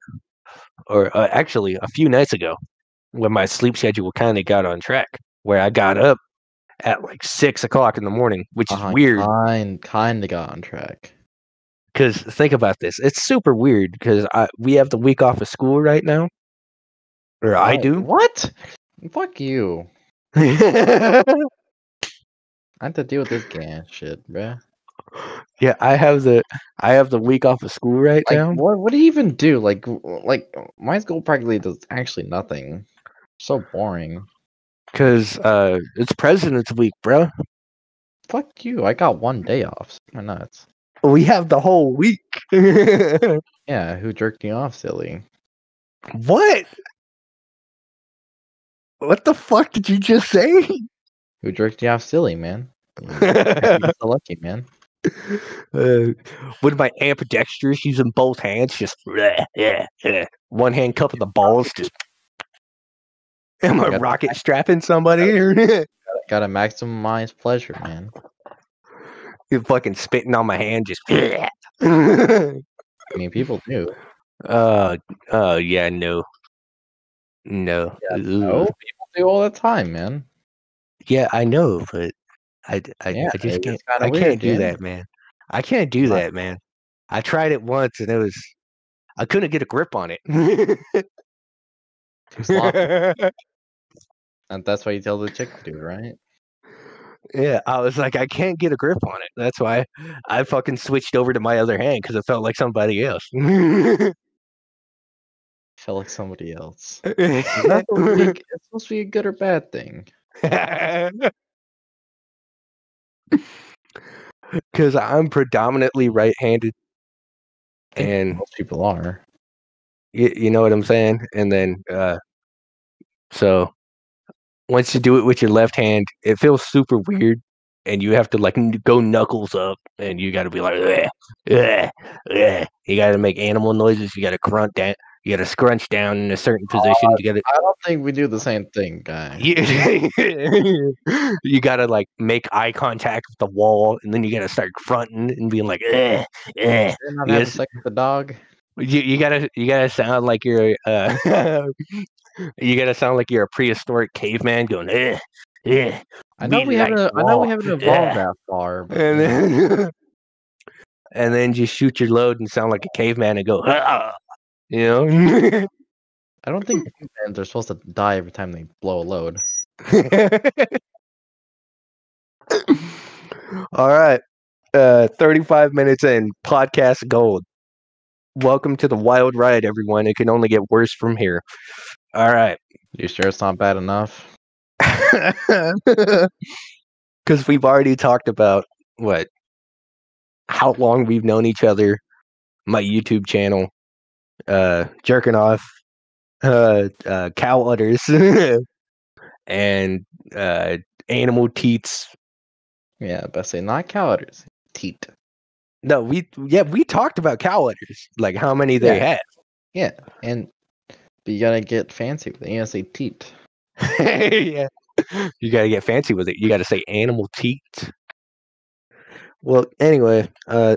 [SPEAKER 1] or uh, actually a few nights ago, when my sleep schedule kind of got on track, where I got up at like six o'clock in the morning, which is
[SPEAKER 2] Uh-huh,
[SPEAKER 1] weird.
[SPEAKER 2] Kind, kind of got on track.
[SPEAKER 1] Because think about this, it's super weird because I we have the week off of school right now, or I do.
[SPEAKER 2] What? Fuck you. I have to deal with this gang shit, bruh.
[SPEAKER 1] Yeah, I have the I have the week off of school right
[SPEAKER 2] Like,
[SPEAKER 1] now.
[SPEAKER 2] what? What do you even do? Like, like my school practically does actually nothing. So boring.
[SPEAKER 1] Because uh, it's President's Week, bro.
[SPEAKER 2] Fuck you. I got one day off. My nuts.
[SPEAKER 1] We have the whole week.
[SPEAKER 2] Yeah, who jerked you off, silly?
[SPEAKER 1] what? What the fuck did you just say?
[SPEAKER 2] Who jerked you off, silly man? You're so lucky, man.
[SPEAKER 1] uh, with my ambidextrous using both hands, just bleh, yeah, yeah. one hand cupping the balls, just am I
[SPEAKER 2] gotta-
[SPEAKER 1] rocket strapping somebody? you
[SPEAKER 2] Gotta maximize pleasure, man.
[SPEAKER 1] You fucking spitting on my hand, just. uh,
[SPEAKER 2] I mean, people do.
[SPEAKER 1] uh, yeah, no, no,
[SPEAKER 2] Yeah, No, people do all the time, man.
[SPEAKER 1] yeah, I know, but I,
[SPEAKER 2] Yeah,
[SPEAKER 1] I just can't, I
[SPEAKER 2] weird,
[SPEAKER 1] can't do
[SPEAKER 2] dude.
[SPEAKER 1] that, man. I can't do that, man. I tried it once and it was, I couldn't get a grip on it.
[SPEAKER 2] And that's why you tell the chick to do, it, right?
[SPEAKER 1] Yeah, I was like, I can't get a grip on it. That's why I fucking switched over to my other hand because it felt like somebody else.
[SPEAKER 2] Felt like somebody else. Is that supposed to be, a- it's supposed to be a good or bad thing?
[SPEAKER 1] Because I'm predominantly right-handed, and
[SPEAKER 2] most people are.
[SPEAKER 1] you, you know what I'm saying. And then, uh, so once you do it with your left hand, it feels super weird, and you have to like n- go knuckles up, and you got to be like, "Ugh, ugh, ugh." you got to make animal noises. You got to grunt that, You gotta scrunch down in a certain position. You gotta
[SPEAKER 2] I don't think we do the same thing, guy.
[SPEAKER 1] you, you gotta like make eye contact with the wall, and then you gotta start fronting and being like, eh, eh.
[SPEAKER 2] You're not having
[SPEAKER 1] Yes.
[SPEAKER 2] sex with the dog.
[SPEAKER 1] You, you gotta you gotta sound like you're uh you gotta sound like you're a prehistoric caveman going eh, eh.
[SPEAKER 2] I know we haven't. I know we haven't evolved
[SPEAKER 1] Yeah.
[SPEAKER 2] that far. But
[SPEAKER 1] and then and then just shoot your load and sound like a caveman and go ah, you know?
[SPEAKER 2] I don't think humans are supposed to die every time they blow a load.
[SPEAKER 1] all right. Uh 35 minutes in podcast gold. Welcome to the wild ride everyone. It can only get worse from here. All right.
[SPEAKER 2] You sure it's not bad enough?
[SPEAKER 1] because we've already talked about what how long we've known each other my youtube channel uh jerking off uh, uh cow udders and uh animal teats
[SPEAKER 2] Yeah, but say not cow udders. Teat.
[SPEAKER 1] no we yeah we talked about cow udders like how many they have.
[SPEAKER 2] Yeah. And but you gotta get fancy with it. You gotta say teat.
[SPEAKER 1] yeah you gotta get fancy with it you gotta say animal teat well anyway uh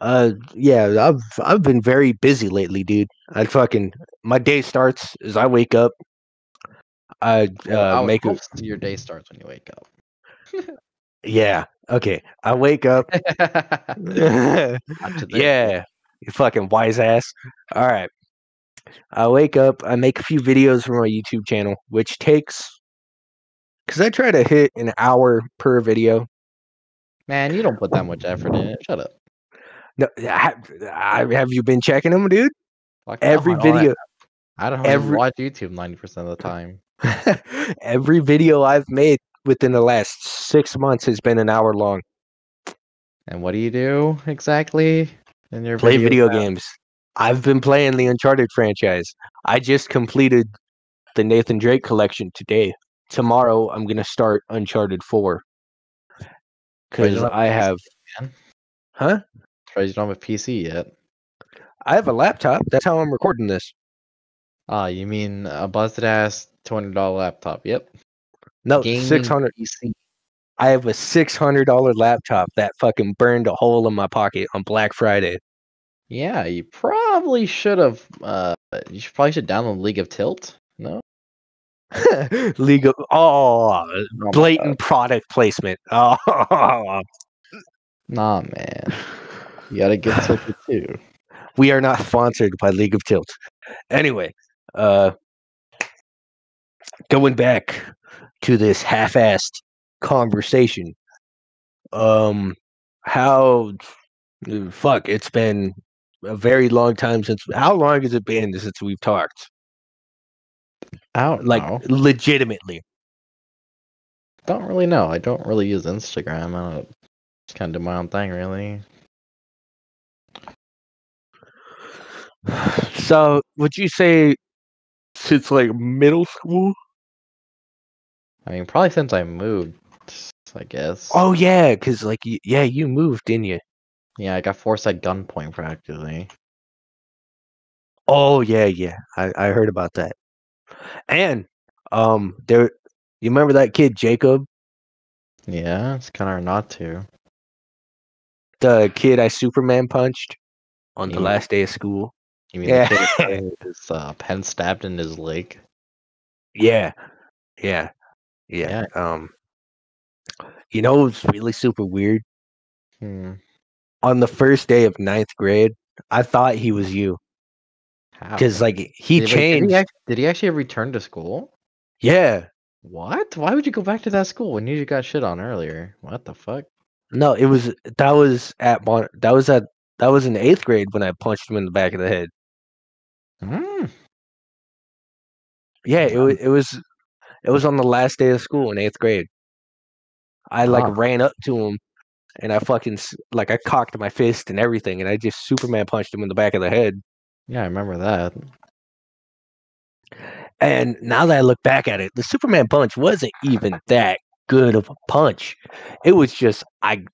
[SPEAKER 1] uh yeah i've i've been very busy lately dude i fucking my day starts as i wake up i
[SPEAKER 2] Well, I
[SPEAKER 1] uh
[SPEAKER 2] would
[SPEAKER 1] make a
[SPEAKER 2] your day starts when you wake up.
[SPEAKER 1] yeah okay i wake up yeah, you fucking wise ass. All right. I wake up, I make a few videos for my YouTube channel, which takes because I try to hit an hour per video.
[SPEAKER 2] Man, you don't put that much effort in it. Shut up.
[SPEAKER 1] No, ha- I, have you been checking them, dude? Every
[SPEAKER 2] no, I-
[SPEAKER 1] video,
[SPEAKER 2] I don't
[SPEAKER 1] every-
[SPEAKER 2] watch YouTube ninety percent of the time.
[SPEAKER 1] every video I've made within the last six months has been an hour long.
[SPEAKER 2] And what do you do exactly in your
[SPEAKER 1] Play
[SPEAKER 2] videos
[SPEAKER 1] video games. I've been playing the Uncharted franchise. I just completed the Nathan Drake collection today. Tomorrow, I'm gonna start Uncharted Four because
[SPEAKER 2] don't
[SPEAKER 1] I have, huh?
[SPEAKER 2] Surprised you don't have a PC yet.
[SPEAKER 1] I have a laptop. That's how I'm recording this.
[SPEAKER 2] Ah, you mean a busted ass two hundred dollar laptop? Yep.
[SPEAKER 1] No, six hundred.
[SPEAKER 2] PC.
[SPEAKER 1] I have a six hundred dollar laptop that fucking burned a hole in my pocket on Black Friday.
[SPEAKER 2] Yeah, you probably should have. Uh, you should probably should download League of Tilt. No.
[SPEAKER 1] League of oh,
[SPEAKER 2] Oh
[SPEAKER 1] blatant product placement. Oh,
[SPEAKER 2] Nah, man. You gotta get tilted too.
[SPEAKER 1] we are not sponsored by League of Tilt. Anyway, uh, going back to this half-assed conversation. Um, how fuck? It's been a very long time since. How long has it been since we've talked?
[SPEAKER 2] Don't
[SPEAKER 1] Like
[SPEAKER 2] know.
[SPEAKER 1] legitimately.
[SPEAKER 2] Don't really know. I don't really use Instagram. I don't. Just kind of do my own thing, really.
[SPEAKER 1] So, would you say since like middle school?
[SPEAKER 2] I mean, probably since I moved. I guess.
[SPEAKER 1] Oh yeah, because like y- yeah, you moved, didn't you?
[SPEAKER 2] Yeah, I got forced at gunpoint practically.
[SPEAKER 1] Oh yeah, yeah. I, I heard about that. And um there you remember that kid Jacob?
[SPEAKER 2] Yeah, it's kind of hard not to.
[SPEAKER 1] The kid I Superman punched on the last day of school?
[SPEAKER 2] You mean
[SPEAKER 1] Yeah.
[SPEAKER 2] the kid his uh, pen stabbed in his leg?
[SPEAKER 1] Yeah. Yeah. Yeah. Um you know it's really super weird?
[SPEAKER 2] Hmm.
[SPEAKER 1] On the first day of ninth grade, I thought he was you. Because like he
[SPEAKER 2] Did- wait,
[SPEAKER 1] changed.
[SPEAKER 2] Did he, act- did he actually return to school?
[SPEAKER 1] yeah.
[SPEAKER 2] What? Why would you go back to that school when you got shit on earlier? What the fuck?
[SPEAKER 1] No, it was that was at Mon- that was at that was in eighth grade when I punched him in the back of the head.
[SPEAKER 2] Hmm.
[SPEAKER 1] Yeah, it was it was it was on the last day of school in eighth grade. I like
[SPEAKER 2] Ah.
[SPEAKER 1] ran up to him and I fucking like I cocked my fist and everything and I just Superman punched him in the back of the head.
[SPEAKER 2] Yeah, I remember that.
[SPEAKER 1] And now that I look back at it, the Superman punch wasn't even that good of a punch. It was just I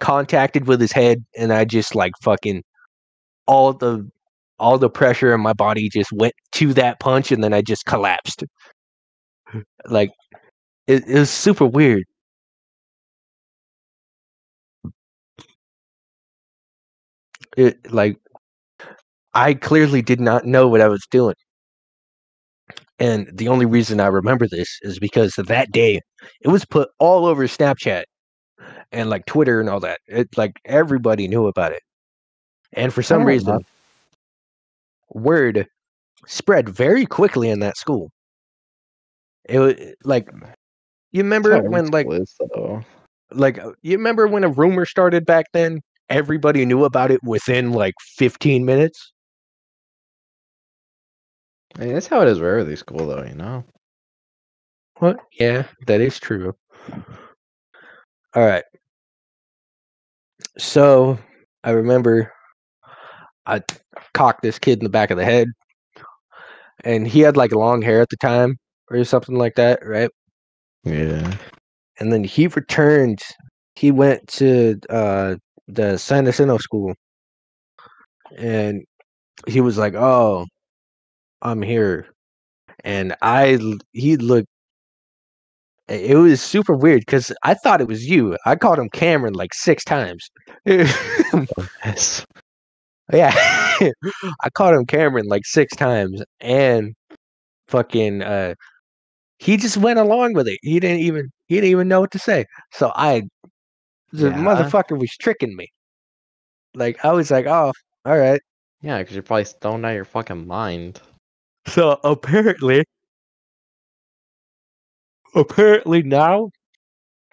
[SPEAKER 1] contacted with his head and I just like fucking all the all the pressure in my body just went to that punch and then I just collapsed. Like it, it was super weird. It like I clearly did not know what I was doing. And the only reason I remember this is because that day it was put all over Snapchat and like Twitter and all that. It like everybody knew about it. And for some
[SPEAKER 2] oh,
[SPEAKER 1] reason
[SPEAKER 2] enough.
[SPEAKER 1] Word spread very quickly in that school. It was like you remember when like
[SPEAKER 2] though.
[SPEAKER 1] like uh, you remember when a rumor started back then? Everybody knew about it within like 15 minutes.
[SPEAKER 2] I mean, that's how it is wherever they school, though. You know.
[SPEAKER 1] What? Yeah, that is true. All right. So I remember I cocked this kid in the back of the head, and he had like long hair at the time or something like that, right?
[SPEAKER 2] Yeah.
[SPEAKER 1] And then he returned. He went to uh, the San Jacinto school, and he was like, "Oh, I'm here," and I he looked. It was super weird because I thought it was you. I called him Cameron like six times.
[SPEAKER 2] Yes.
[SPEAKER 1] Yeah, I called him Cameron like six times, and fucking uh, he just went along with it. He didn't even he didn't even know what to say. So I, the
[SPEAKER 2] Yeah.
[SPEAKER 1] motherfucker was tricking me. Like I was like, oh, all right.
[SPEAKER 2] Yeah, because you're probably stoned out of your fucking mind.
[SPEAKER 1] So apparently, apparently now,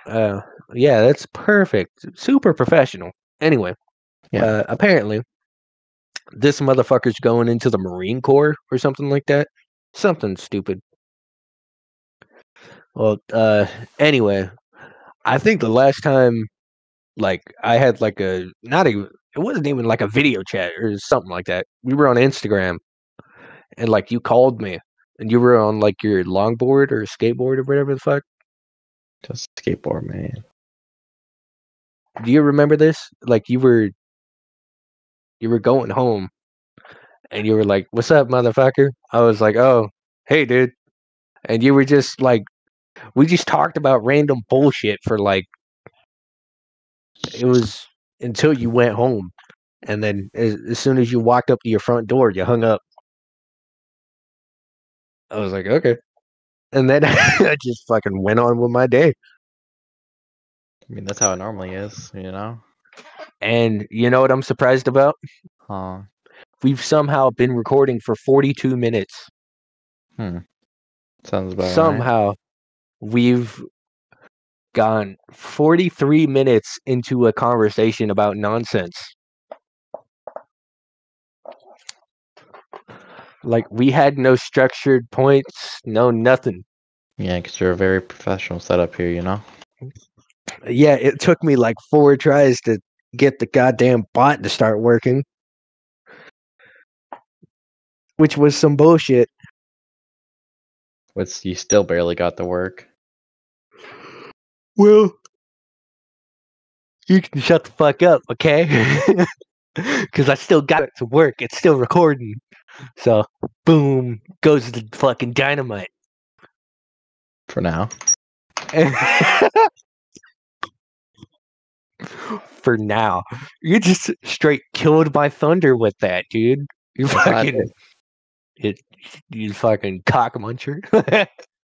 [SPEAKER 1] uh, yeah, that's perfect. Super professional. Anyway,
[SPEAKER 2] Yeah.
[SPEAKER 1] uh, apparently, this motherfucker's going into the Marine Corps or something like that. Something stupid. Well, uh, anyway, I think the last time, like, I had like a not even it wasn't even like a video chat or something like that. We were on Instagram, and like you called me, and you were on like your longboard or skateboard or whatever the fuck.
[SPEAKER 2] Just skateboard, man.
[SPEAKER 1] Do you remember this? Like you were, you were going home, and you were like, "What's up, motherfucker?" I was like, "Oh, hey, dude," and you were just like, we just talked about random bullshit for like, it was until you went home, and then as, as soon as you walked up to your front door, you hung up. I was like, okay, and then I just fucking went on with my day.
[SPEAKER 2] I mean, that's how it normally is, you know?
[SPEAKER 1] And you know what I'm surprised about?
[SPEAKER 2] Huh.
[SPEAKER 1] We've somehow been recording for 42 minutes. Hmm.
[SPEAKER 2] Sounds about right.
[SPEAKER 1] somehow we've gone 43 minutes into a conversation about nonsense. Like we had no structured points, no nothing.
[SPEAKER 2] Yeah, because you're a very professional setup here, you know?
[SPEAKER 1] Yeah, it took me like four tries to get the goddamn bot to start working. Which was some bullshit.
[SPEAKER 2] Which you still barely got to work.
[SPEAKER 1] Well, you can shut the fuck up, okay? Because I still got it to work. It's still recording. So, boom, goes the fucking dynamite.
[SPEAKER 2] For now.
[SPEAKER 1] For now, you just straight killed my thunder with that, dude. You fucking, it, you fucking cock muncher.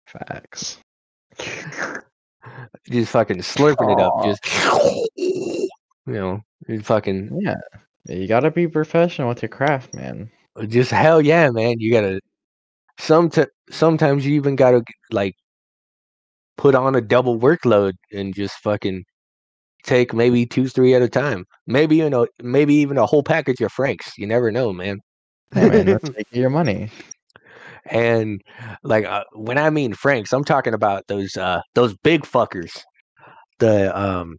[SPEAKER 2] Facts.
[SPEAKER 1] just fucking slurping it up, just you know, you fucking
[SPEAKER 2] Yeah. You gotta be professional with your craft, man.
[SPEAKER 1] just hell yeah, man. You gotta some sometimes you even gotta like put on a double workload and just fucking take maybe two, three at a time. Maybe you know, maybe even a whole package of Franks. You never know, man.
[SPEAKER 2] Hey, man, your money.
[SPEAKER 1] and like uh, when I mean Franks, I'm talking about those uh those big fuckers. The um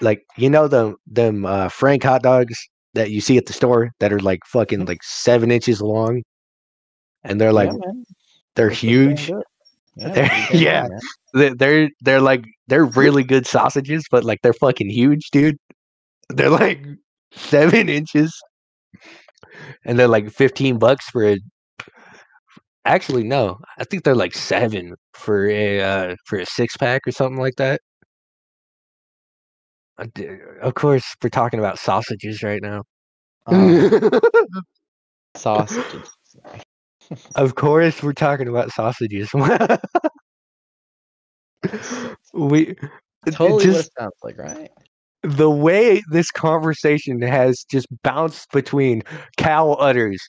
[SPEAKER 1] like you know the them uh Frank hot dogs that you see at the store that are like fucking like seven inches long and they're like
[SPEAKER 2] yeah,
[SPEAKER 1] they're
[SPEAKER 2] That's
[SPEAKER 1] huge.
[SPEAKER 2] Yeah,
[SPEAKER 1] They're- yeah.
[SPEAKER 2] good, man.
[SPEAKER 1] They- They're they're like they're really good sausages, but like they're fucking huge, dude. They're like seven inches. and they're like 15 bucks for a actually no i think they're like seven for a uh for a six pack or something like that of course we're talking about sausages right now
[SPEAKER 2] Uh, sausages.
[SPEAKER 1] Of course we're talking about sausages we
[SPEAKER 2] Totally
[SPEAKER 1] just
[SPEAKER 2] what it sounds like, right?
[SPEAKER 1] the way this conversation has just bounced between cow udders,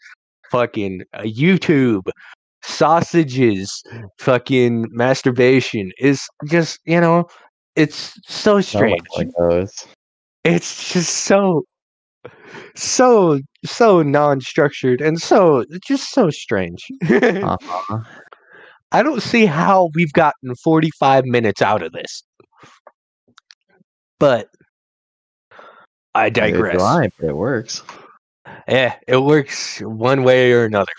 [SPEAKER 1] fucking uh, YouTube, sausages, fucking masturbation is just, you know, it's so strange.
[SPEAKER 2] like.
[SPEAKER 1] It's just so, so, so non structured and so, just so strange.
[SPEAKER 2] Uh-huh.
[SPEAKER 1] I don't see how we've gotten 45 minutes out of this. But I digress.
[SPEAKER 2] It works.
[SPEAKER 1] Yeah, it works one way or another.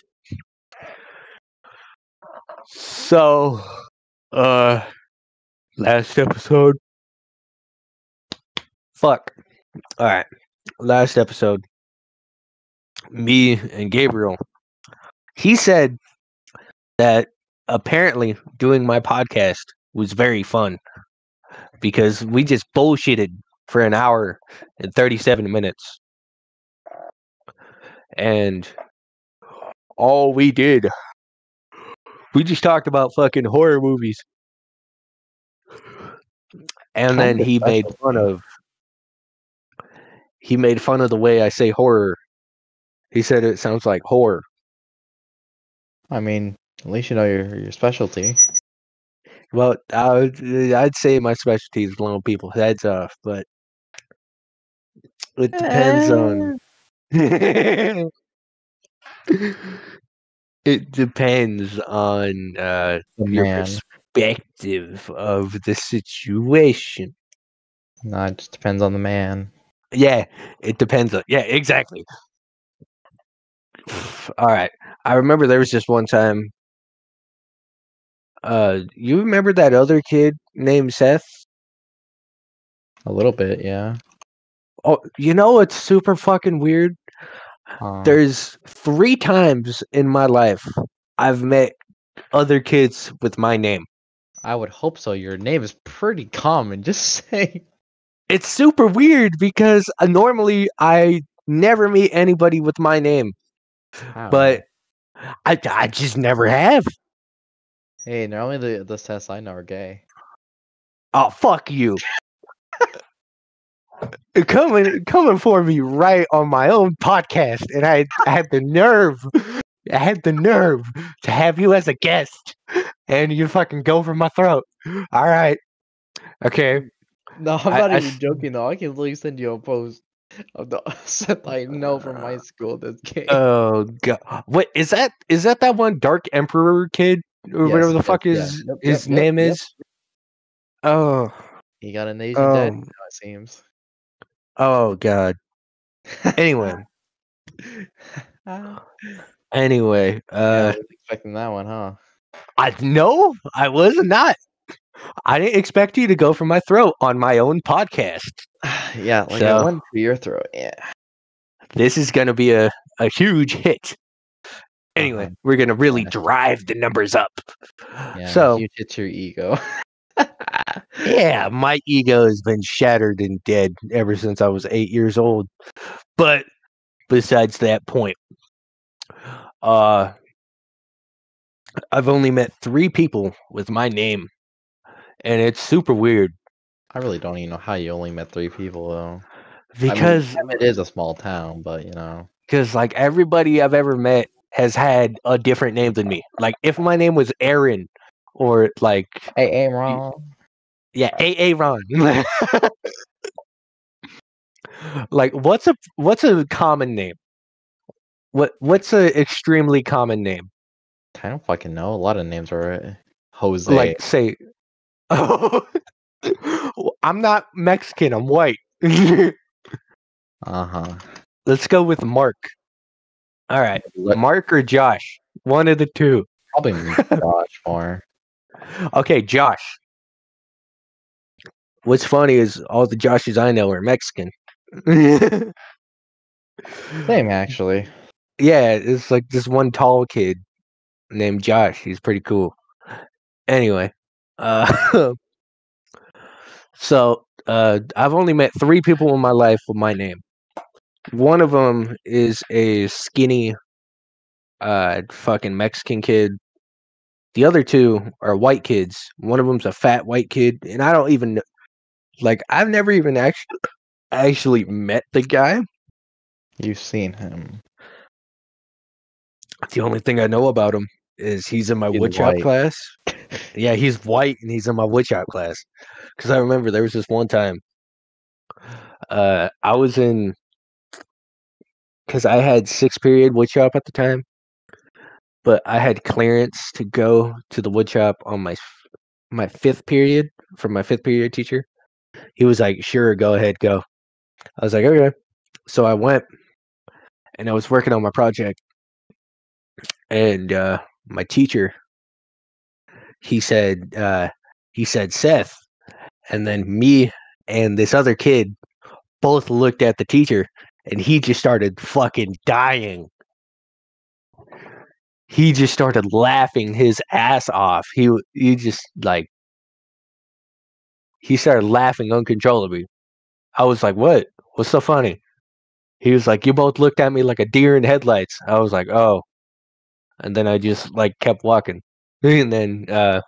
[SPEAKER 1] So, uh, last episode. Fuck. All right, last episode. Me and Gabriel. He said that apparently doing my podcast was very fun because we just bullshitted for an hour and 37 minutes and all we did we just talked about fucking horror movies and then he made fun of he made fun of the way i say horror he said it sounds like horror
[SPEAKER 2] I mean, at least you know your your specialty.
[SPEAKER 1] well I would, i'd say my specialty is blowing people's heads off but it depends on it depends on uh your
[SPEAKER 2] man.
[SPEAKER 1] perspective of the situation.
[SPEAKER 2] No, it just depends on the man.
[SPEAKER 1] Yeah, it depends on yeah, exactly. All right. I remember there was just one time uh you remember that other kid named Seth?
[SPEAKER 2] A little bit, yeah.
[SPEAKER 1] Oh, you know it's super fucking weird.
[SPEAKER 2] Uh,
[SPEAKER 1] There's 3 times in my life I've met other kids with my name.
[SPEAKER 2] I would hope so. Your name is pretty common. Just say.
[SPEAKER 1] It's super weird because uh, normally I never meet anybody with my name,
[SPEAKER 2] don't
[SPEAKER 1] but. I, I just never have.
[SPEAKER 2] hey, normally the the tests I know are gay.
[SPEAKER 1] Oh fuck you. coming coming for me right on my own podcast and I, I had the nerve I had the nerve to have you as a guest and you fucking go for my throat. All right. Okay.
[SPEAKER 2] No, I'm not
[SPEAKER 1] I
[SPEAKER 2] even
[SPEAKER 1] s-
[SPEAKER 2] joking though. I can literally send you a post of the Seth I know from my school this gay.
[SPEAKER 1] Oh god. What is that is that that one Dark Emperor kid or
[SPEAKER 2] Yes,
[SPEAKER 1] whatever the fuck
[SPEAKER 2] yeah.
[SPEAKER 1] his
[SPEAKER 2] Yep,
[SPEAKER 1] his
[SPEAKER 2] yep,
[SPEAKER 1] name
[SPEAKER 2] yep.
[SPEAKER 1] is? Oh.
[SPEAKER 2] he got an Asian dad,
[SPEAKER 1] Um,
[SPEAKER 2] now it seems.
[SPEAKER 1] Oh god. Anyway, anyway,
[SPEAKER 2] yeah, I
[SPEAKER 1] uh
[SPEAKER 2] was expecting that one, huh?
[SPEAKER 1] I no, I was not. I didn't expect you to go for my throat on my own podcast.
[SPEAKER 2] yeah, like
[SPEAKER 1] So-
[SPEAKER 2] I went for your throat. Yeah.
[SPEAKER 1] This is going to be a, a huge hit. Anyway,
[SPEAKER 2] Uh-huh.
[SPEAKER 1] we're going to really
[SPEAKER 2] Yeah.
[SPEAKER 1] drive the numbers up.
[SPEAKER 2] Yeah.
[SPEAKER 1] so,
[SPEAKER 2] you hit your ego.
[SPEAKER 1] yeah, my ego has been shattered and dead ever since I was eight years old. But besides that point, uh, I've only met three people with my name, and it's super weird
[SPEAKER 2] I really don't even know how you only met three people though. I mean,
[SPEAKER 1] because
[SPEAKER 2] it is a small town, but you know.
[SPEAKER 1] because like everybody I've ever met has had a different name than me. Like if my name was Aaron or like
[SPEAKER 2] Hey, hey, wrong.
[SPEAKER 1] yeah, AA Ron. like what's a what's a common name? What what's a extremely common name?
[SPEAKER 2] I don't fucking know. A lot of names are uh, Jose.
[SPEAKER 1] Like say Oh I'm not Mexican, I'm white.
[SPEAKER 2] uh huh.
[SPEAKER 1] Let's go with Mark. All right. Mark or Josh? One of the two.
[SPEAKER 2] Probably Josh more.
[SPEAKER 1] Okay, Josh. What's funny is all the Joshes I know are Mexican.
[SPEAKER 2] Same actually.
[SPEAKER 1] yeah, it's like this one tall kid named Josh. He's pretty cool. Anyway, uh, so uh, I've only met three people in my life with my name. One of them is a skinny, uh, fucking Mexican kid. The other two are white kids. One of them's a fat white kid, and I don't even like. I've never even actually actually met the guy.
[SPEAKER 2] You've seen him.
[SPEAKER 1] The only thing I know about him is he's in my
[SPEAKER 2] He's
[SPEAKER 1] woodshop class. Yeah, he's white and he's in my woodshop class. Because I remember there was this one time, uh, I was in, because I had six period woodshop at the time, but I had clearance to go to the woodshop on my my fifth period from my fifth period teacher. He was like, "Sure, go ahead, go." I was like, "Okay." So I went, and I was working on my project, and uh, my teacher, he said, uh, he said, "Seth," and then me and this other kid both looked at the teacher, and he just started fucking dying. He just started laughing his ass off. He he just like he started laughing uncontrollably. I was like, "What? What's so funny?" He was like, "You both looked at me like a deer in headlights." I was like, "Oh," and then I just like kept walking. And then uh,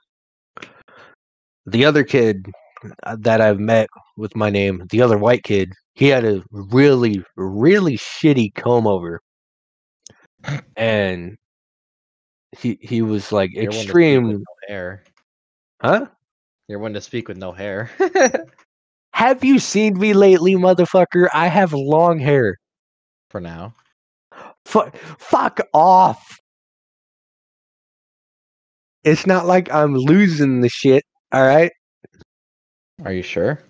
[SPEAKER 1] the other kid uh, that I've met with my name, the other white kid, he had a really, really shitty comb over, and he he was like
[SPEAKER 2] You're one to speak
[SPEAKER 1] extreme,
[SPEAKER 2] no hair.
[SPEAKER 1] huh?
[SPEAKER 2] You're one to speak with no hair.
[SPEAKER 1] Have you seen me lately, motherfucker? I have long hair.
[SPEAKER 2] For now.
[SPEAKER 1] Fuck, fuck off. It's not like I'm losing the shit. All right.
[SPEAKER 2] Are you sure?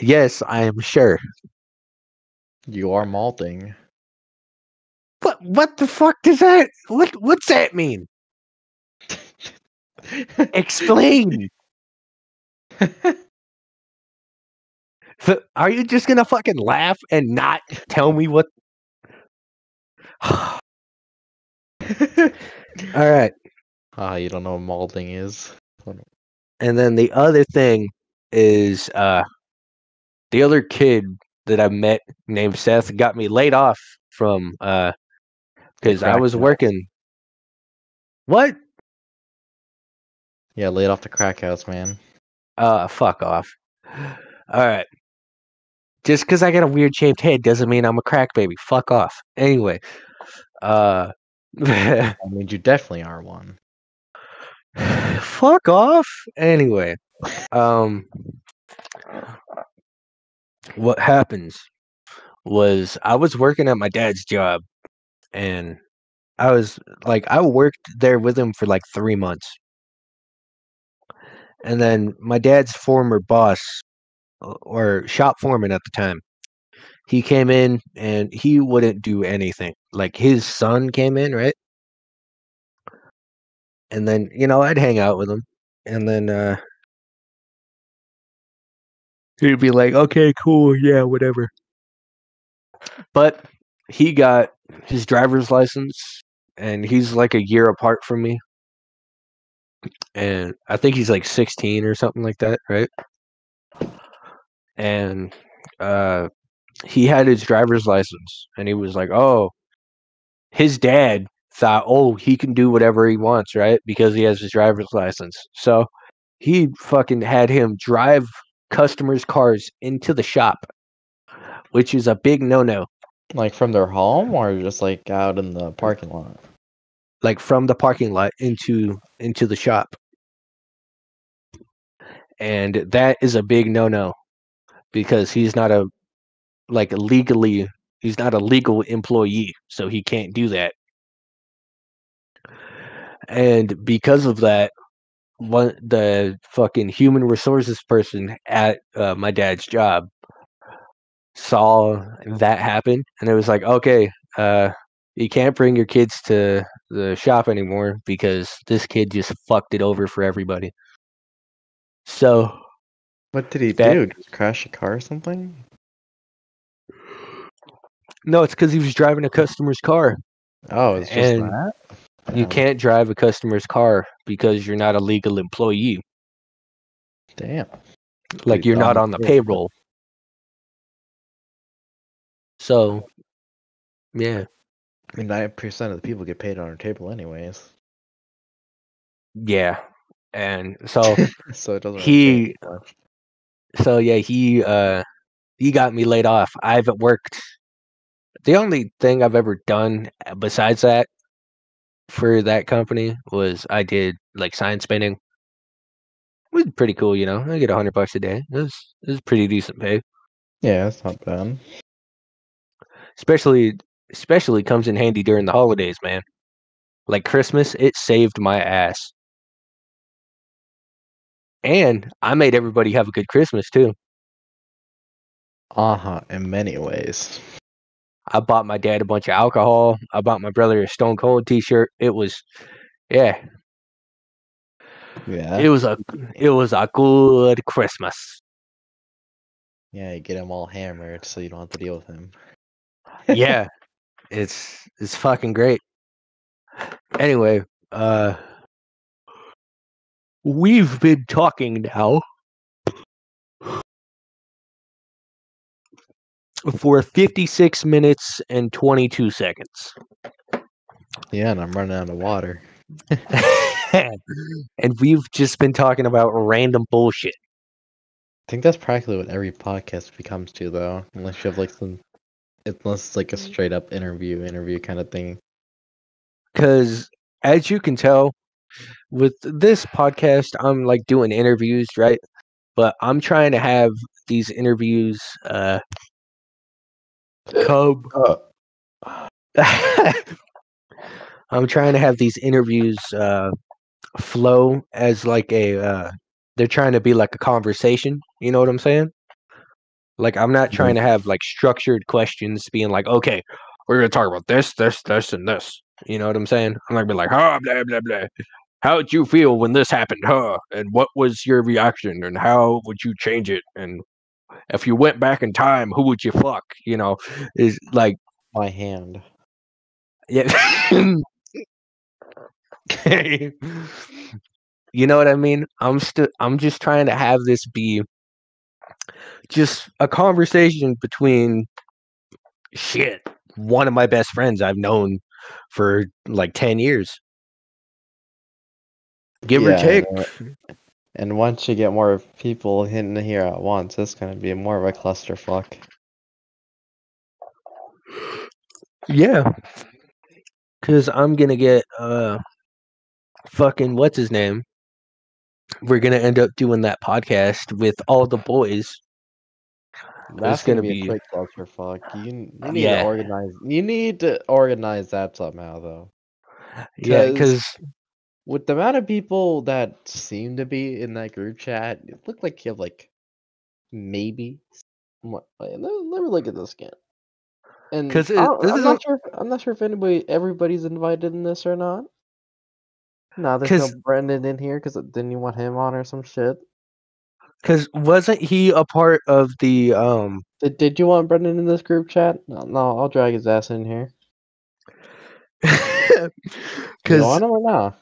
[SPEAKER 1] Yes, I am sure.
[SPEAKER 2] You are malting.
[SPEAKER 1] What? What the fuck does that? What? What's that mean? Explain. F- Are you just gonna fucking laugh and not tell me what? All right.
[SPEAKER 2] Ah, you don't know what malting is.
[SPEAKER 1] And then the other thing is uh the other kid that I met named Seth got me laid off from uh because I was
[SPEAKER 2] house.
[SPEAKER 1] working. What?
[SPEAKER 2] Yeah, laid off the crack house, man.
[SPEAKER 1] Uh fuck off. All right. Just because I got a weird shaped head doesn't mean I'm a crack baby. Fuck off. Anyway, uh,
[SPEAKER 2] I mean, you definitely are one.
[SPEAKER 1] fuck off. Anyway, um, what happens was I was working at my dad's job, and I was like, I worked there with him for like three months, and then my dad's former boss or shop foreman at the time. He came in and he wouldn't do anything. Like his son came in, right? And then, you know, I'd hang out with him. And then uh he'd be like, "Okay, cool. Yeah, whatever." But he got his driver's license and he's like a year apart from me. And I think he's like 16 or something like that, right? And uh he had his driver's license and he was like, "Oh, his dad thought, "Oh, he can do whatever he wants, right? Because he has his driver's license." So, he fucking had him drive customers' cars into the shop, which is a big no-no.
[SPEAKER 2] Like from their home or just like out in the parking lot?
[SPEAKER 1] Like from the parking lot into into the shop. And that is a big no-no because he's not a like legally he's not a legal employee, so he can't do that. And because of that, one the fucking human resources person at uh, my dad's job saw that happen, and it was like, okay, uh, you can't bring your kids to the shop anymore because this kid just fucked it over for everybody. So
[SPEAKER 2] What did he
[SPEAKER 1] That-
[SPEAKER 2] do? Just crash a car or something?
[SPEAKER 1] no, it's because he was driving a customer's car.
[SPEAKER 2] Oh, it's just
[SPEAKER 1] And
[SPEAKER 2] that.
[SPEAKER 1] You can't drive a customer's car because you're not a legal employee.
[SPEAKER 2] Damn.
[SPEAKER 1] Like you're not on the payroll. So, yeah,
[SPEAKER 2] I mean, ninety percent of the people get paid on our table, anyways.
[SPEAKER 1] yeah. And so
[SPEAKER 2] so it doesn't.
[SPEAKER 1] He-
[SPEAKER 2] Really
[SPEAKER 1] so yeah, he uh he got me laid off. I haven't worked. The only thing I've ever done uh, besides that for that company was I did like sign spinning. It was pretty cool, you know. I get a hundred bucks a day. It was it was pretty decent pay.
[SPEAKER 2] Yeah, that's not bad.
[SPEAKER 1] Especially especially comes in handy during the holidays, man. Like Christmas, it saved my ass. And I made everybody have a good Christmas too.
[SPEAKER 2] Uh huh. In many ways.
[SPEAKER 1] I bought my dad a bunch of alcohol. I bought my brother a Stone Cold T-shirt. It was, yeah,
[SPEAKER 2] Yeah.
[SPEAKER 1] it was a it was a good Christmas.
[SPEAKER 2] yeah, you get him all hammered, so you don't have to deal with him.
[SPEAKER 1] Yeah, it's it's fucking great. Anyway, uh, we've been talking now for 56 minutes and 22 seconds.
[SPEAKER 2] Yeah, and I'm running out of water.
[SPEAKER 1] and we've just been talking about random bullshit.
[SPEAKER 2] I think that's practically what every podcast becomes to, though, unless you have like some, unless it's like a straight up interview, interview kind of thing.
[SPEAKER 1] because as you can tell with this podcast i'm like doing interviews right but i'm trying to have these interviews uh come
[SPEAKER 2] Oh,
[SPEAKER 1] i'm trying to have these interviews uh flow as like a uh they're trying to be like a conversation you know what i'm saying? Like i'm not trying to have like structured questions being like okay we're gonna talk about this this this and this you know what i'm saying? I'm not gonna be like huh blah blah blah. How'd you feel when this happened huh? And what was your reaction and how would you change it and if you went back in time who would you fuck you know is like
[SPEAKER 2] my hand.
[SPEAKER 1] yeah. you know what I mean? I'm still I'm just trying to have this be just a conversation between shit, one of my best friends I've known for like 10 years. Give or
[SPEAKER 2] Yeah,
[SPEAKER 1] take.
[SPEAKER 2] And once you get more people hitting here at once, it's gonna be more of a clusterfuck.
[SPEAKER 1] Yeah. Cuz I'm going to get uh fucking what's his name? We're going to end up doing that podcast with all the boys.
[SPEAKER 2] That's
[SPEAKER 1] gonna
[SPEAKER 2] gonna, be,
[SPEAKER 1] be-
[SPEAKER 2] a quick clusterfuck. You, you need
[SPEAKER 1] Yeah.
[SPEAKER 2] to organize. You need to organize that somehow, though.
[SPEAKER 1] Yeah, cuz
[SPEAKER 2] With the amount of people that seem to be in that group chat, it looked like you have like maybe. What? Let, let me look at this again. And
[SPEAKER 1] 'Cause it-
[SPEAKER 2] I don't-
[SPEAKER 1] this
[SPEAKER 2] I'm not sure. I'm not sure if anybody, everybody's invited in this or not. No, there's
[SPEAKER 1] 'Cause-
[SPEAKER 2] no Brendan in here because didn't you want him on or some shit?
[SPEAKER 1] Cause wasn't he a part of the um?
[SPEAKER 2] Did Did you want Brendan in this group chat? No, no, I'll drag his ass in here. You
[SPEAKER 1] Cause
[SPEAKER 2] want him or not?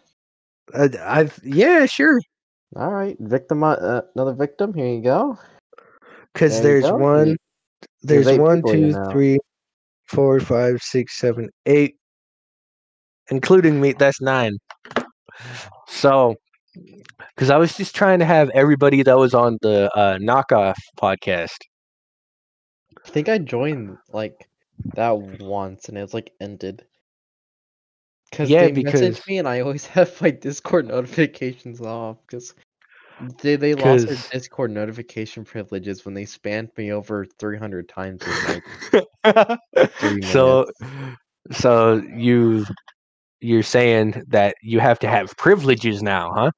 [SPEAKER 1] I, I yeah sure.
[SPEAKER 2] All right, victim. Uh, another victim. Here you go.
[SPEAKER 1] Cause
[SPEAKER 2] There
[SPEAKER 1] there's
[SPEAKER 2] go.
[SPEAKER 1] one, there's
[SPEAKER 2] eight
[SPEAKER 1] one, two, three, four, five, six, seven, eight, including me. That's nine. So, because I was just trying to have everybody that was on the uh, knockoff podcast.
[SPEAKER 2] I think I joined like that once, and it's like ended. Cause
[SPEAKER 1] Yeah,
[SPEAKER 2] they
[SPEAKER 1] because-
[SPEAKER 2] message me, and I always have my Discord notifications off. Because they they lost their Discord notification privileges when they spammed me over three hundred times in like
[SPEAKER 1] so, so you you're saying that you have to have privileges now, huh?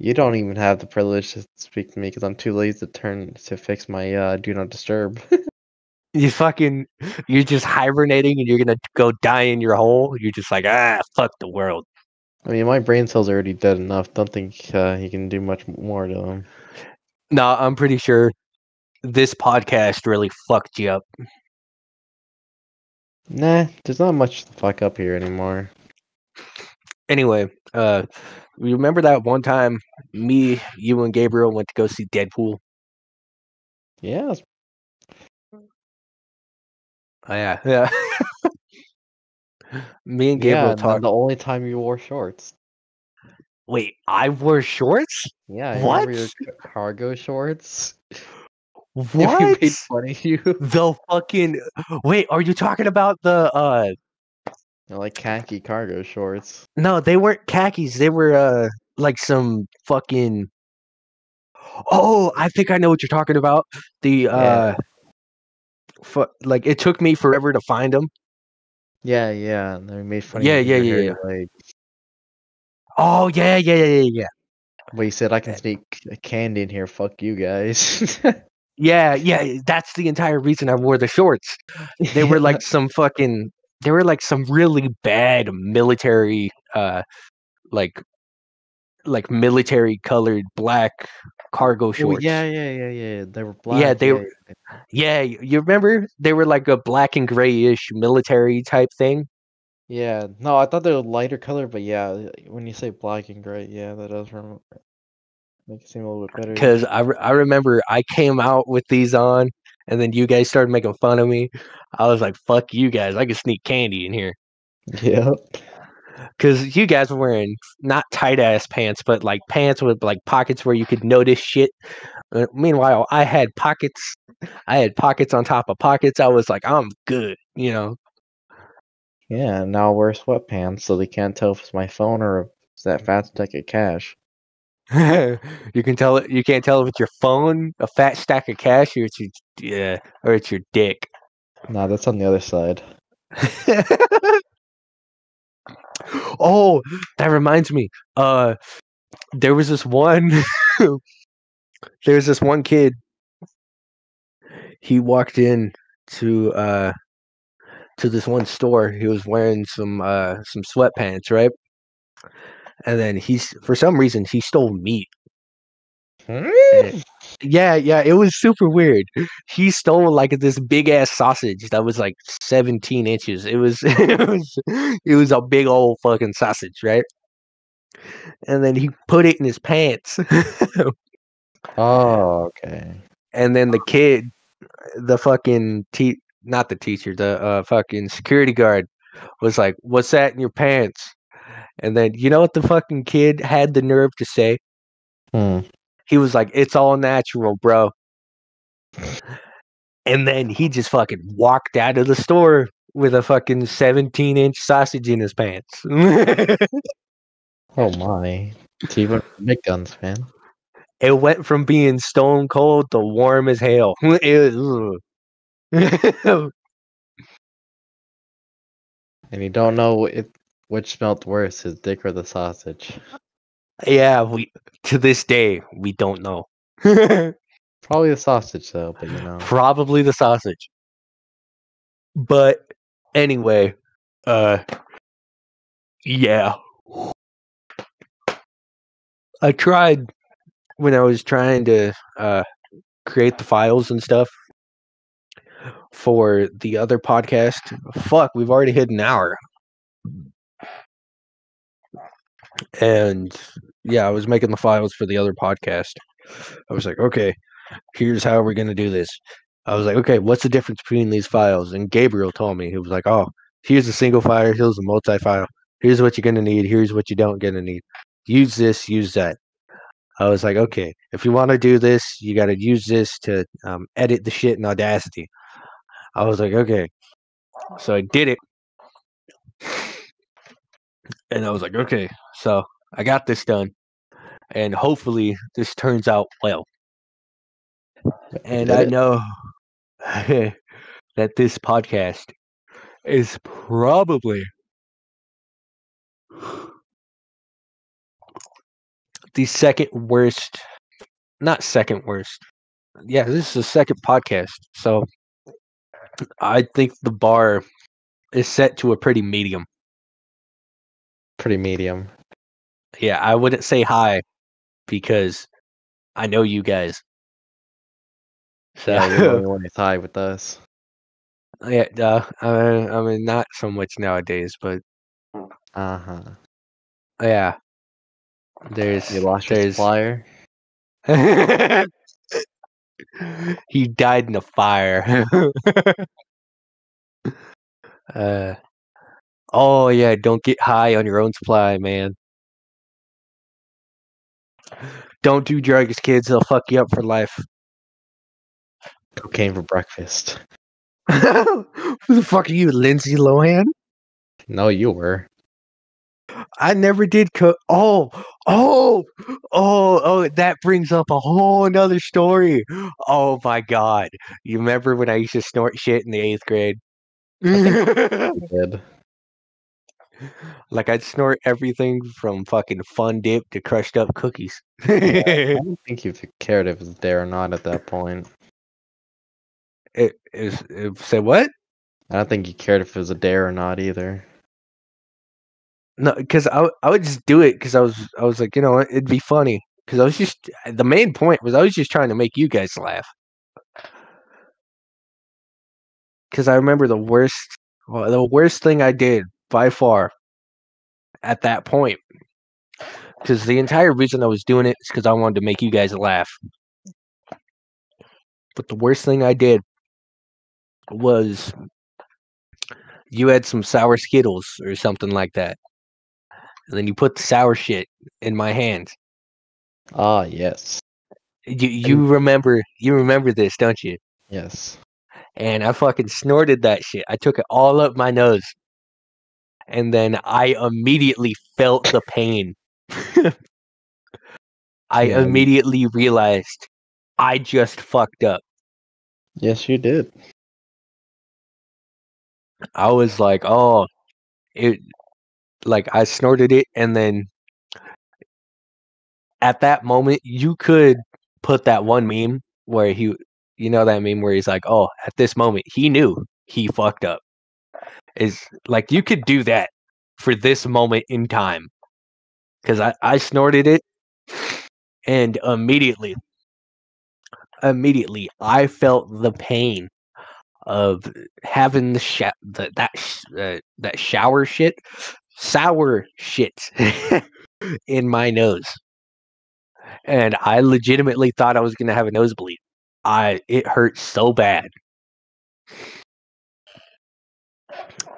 [SPEAKER 2] You don't even have the privilege to speak to me because I'm too lazy to turn to fix my uh, do not disturb.
[SPEAKER 1] You fucking, you're just hibernating and you're gonna go die in your hole. You're just like, ah, fuck the world.
[SPEAKER 2] I mean, my brain cells are already dead enough. Don't think uh, he can do much more to them.
[SPEAKER 1] No, I'm pretty sure this podcast really fucked you up.
[SPEAKER 2] Nah, there's not much to fuck up here anymore.
[SPEAKER 1] Anyway, uh, you remember that one time me, you, and Gabriel went to go see Deadpool?
[SPEAKER 2] Yeah, it's-
[SPEAKER 1] Oh, yeah, yeah. me and. Gabriel
[SPEAKER 2] then
[SPEAKER 1] talked.
[SPEAKER 2] the only time you wore shorts.
[SPEAKER 1] Wait, I wore shorts?
[SPEAKER 2] Yeah, remember your
[SPEAKER 1] What?
[SPEAKER 2] cargo shorts. we
[SPEAKER 1] What?
[SPEAKER 2] made fun of you.
[SPEAKER 1] the fucking wait? Are you talking about the uh?
[SPEAKER 2] They're like khaki cargo shorts.
[SPEAKER 1] No, they weren't khakis. They were uh like some fucking. Oh, I think I know what you're talking about. The uh, fu- like it took me forever to find them.
[SPEAKER 2] Yeah, yeah. They made fun
[SPEAKER 1] Yeah, yeah, yeah,
[SPEAKER 2] hairy legs.
[SPEAKER 1] Oh yeah, yeah, yeah, yeah, yeah.
[SPEAKER 2] But you said I can
[SPEAKER 1] Eh.
[SPEAKER 2] sneak a candy in here. Fuck you guys.
[SPEAKER 1] Yeah, yeah. That's the entire reason I wore the shorts. They were like some fucking. They were like some really bad military, uh, like, like military colored black cargo shorts.
[SPEAKER 2] yeah, yeah, yeah, yeah. They were black.
[SPEAKER 1] Yeah, they were- Yeah, you remember? They were like a black and grayish military type thing.
[SPEAKER 2] Yeah, no, I thought they were lighter color, but yeah, uh, when you say black and gray, yeah, that does rem- make it seem a little bit better.
[SPEAKER 1] Because I, re- I remember I came out with these on, and then you guys started making fun of me. I was like, "Fuck you guys! I can sneak candy in here."
[SPEAKER 2] Yeah.
[SPEAKER 1] Because you guys were wearing not tight ass pants, but like pants with like pockets where you could notice shit. Uh, meanwhile, I had pockets. I had pockets on top of pockets. I was like, I'm good, you know.
[SPEAKER 2] Yeah, now I wear sweatpants so they can't tell if it's my phone or if it's that fat stack of cash.
[SPEAKER 1] you can tell it. You can't tell if it's your phone, a fat stack of cash, or it's your yeah, or it's your dick.
[SPEAKER 2] Nah, that's on the other side.
[SPEAKER 1] oh, that reminds me. Uh, there was this one. there was this one kid. He walked in to uh to this one store. He was wearing some uh some sweatpants, right? And then he's for some reason he stole meat. Yeah, yeah, it was super weird. He stole like this big ass sausage that was like 17 inches. It was it was it was a big old fucking sausage, right? And then he put it in his pants.
[SPEAKER 2] Oh, okay.
[SPEAKER 1] and then the kid, the fucking te- not the teacher, the uh fucking security guard was like, "What's that in your pants?" And then you know what the fucking kid had the nerve to say?
[SPEAKER 2] Hmm.
[SPEAKER 1] He was like, "It's all natural, bro." And then he just fucking walked out of the store with a fucking 17 inch sausage in his pants.
[SPEAKER 2] Oh my. Even big guns, man.
[SPEAKER 1] it went from being stone cold to warm as hell. Was-
[SPEAKER 2] And you don't know it, which smelt worse, his dick or the sausage.
[SPEAKER 1] Yeah, we to this day we don't know.
[SPEAKER 2] Probably the sausage though, but you know.
[SPEAKER 1] Probably the sausage. But anyway, uh yeah. I tried when I was trying to uh create the files and stuff for the other podcast. Fuck, we've already hit an hour. And yeah, I was making the files for the other podcast. I was like, okay, here's how we're gonna do this. I was like, okay, what's the difference between these files? And Gabriel told me he was like, oh, here's a single file, here's a multi-file. Here's what you're gonna need. Here's what you don't gonna need. Use this, use that. I was like, okay, if you want to do this, you got to use this to um, edit the shit in Audacity. I was like, okay, so I did it, and I was like, okay, so I got this done, and hopefully this turns out well. And I know that this podcast is probably the second worst, not second worst. Yeah, this is the second podcast. So I think the bar is set to a pretty medium.
[SPEAKER 2] Pretty medium.
[SPEAKER 1] Yeah, I wouldn't say high because I know you guys. So
[SPEAKER 2] Yeah, you're the only one who's high with us.
[SPEAKER 1] Yeah, uh, I, I mean, not so much nowadays, but
[SPEAKER 2] Uh huh.
[SPEAKER 1] yeah, there's
[SPEAKER 2] You lost
[SPEAKER 1] there's
[SPEAKER 2] supplier.
[SPEAKER 1] he died in a fire. uh, oh yeah, don't get high on your own supply, man. Don't do drugs, kids. They'll fuck you up for life.
[SPEAKER 2] Cocaine for breakfast.
[SPEAKER 1] Who the fuck are you, Lindsay Lohan?
[SPEAKER 2] No, you were.
[SPEAKER 1] I never did cook. Oh, oh, oh, oh, that brings up a whole another story. Oh my god. You remember when I used to snort shit in the eighth grade?
[SPEAKER 2] You did.
[SPEAKER 1] Like I'd snort everything from fucking fun dip to crushed up cookies.
[SPEAKER 2] I don't think you cared if it was there or not at that point.
[SPEAKER 1] it is say what?
[SPEAKER 2] I don't think you cared if it was a dare or not either.
[SPEAKER 1] No, because I I would just do it because I was I was like you know it'd be funny because I was just the main point was I was just trying to make you guys laugh. Because I remember the worst well, the worst thing I did by far at that point. Because the entire reason I was doing it is because I wanted to make you guys laugh. But the worst thing I did was you had some sour Skittles or something like that. And then you put the sour shit in my hand.
[SPEAKER 2] Ah, yes.
[SPEAKER 1] You you remember you remember this, don't you?
[SPEAKER 2] Yes.
[SPEAKER 1] And I fucking snorted that shit. I took it all up my nose. And then I immediately felt the pain. I
[SPEAKER 2] Yeah,
[SPEAKER 1] immediately realized I just fucked up.
[SPEAKER 2] Yes, you did.
[SPEAKER 1] I was like, oh, it, like I snorted it, and then at that moment, you could put that one meme where he, you know, that meme where he's like, oh, at this moment, he knew he fucked up. Is like you could do that for this moment in time, because I I snorted it, and immediately, immediately, I felt the pain of having the, sha- the that sh- uh, that shower shit, sour shit in my nose, and I legitimately thought I was gonna have a nosebleed. I it hurt so bad,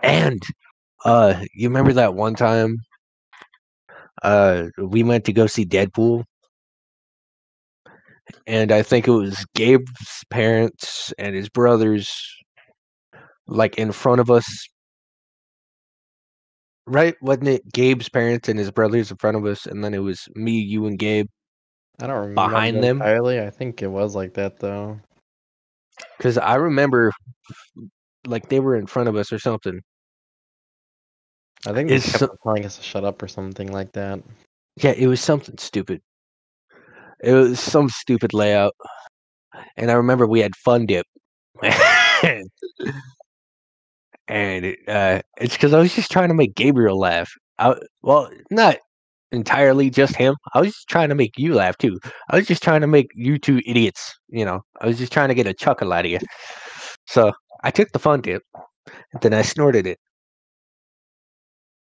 [SPEAKER 1] and uh, you remember that one time uh we went to go see Deadpool, and I think it was Gabe's parents and his brothers, like in front of us. Right, wasn't it Gabe's parents and his brothers in front of us, and then it was me, you, and Gabe
[SPEAKER 2] I don't remember
[SPEAKER 1] Behind them?
[SPEAKER 2] entirely. I think it was like that though.
[SPEAKER 1] Because I remember, like they were in front of us or something.
[SPEAKER 2] I think they kept
[SPEAKER 1] so-
[SPEAKER 2] telling us to shut up or something like that.
[SPEAKER 1] Yeah, it was something stupid. It was some stupid layout, and I remember we had fun dip, and it, uh, it's because I was just trying to make Gabriel laugh. I, well, not entirely just him. I was just trying to make you laugh too. I was just trying to make you two idiots. You know, I was just trying to get a chuckle out of you. So I took the fun dip, and then I snorted it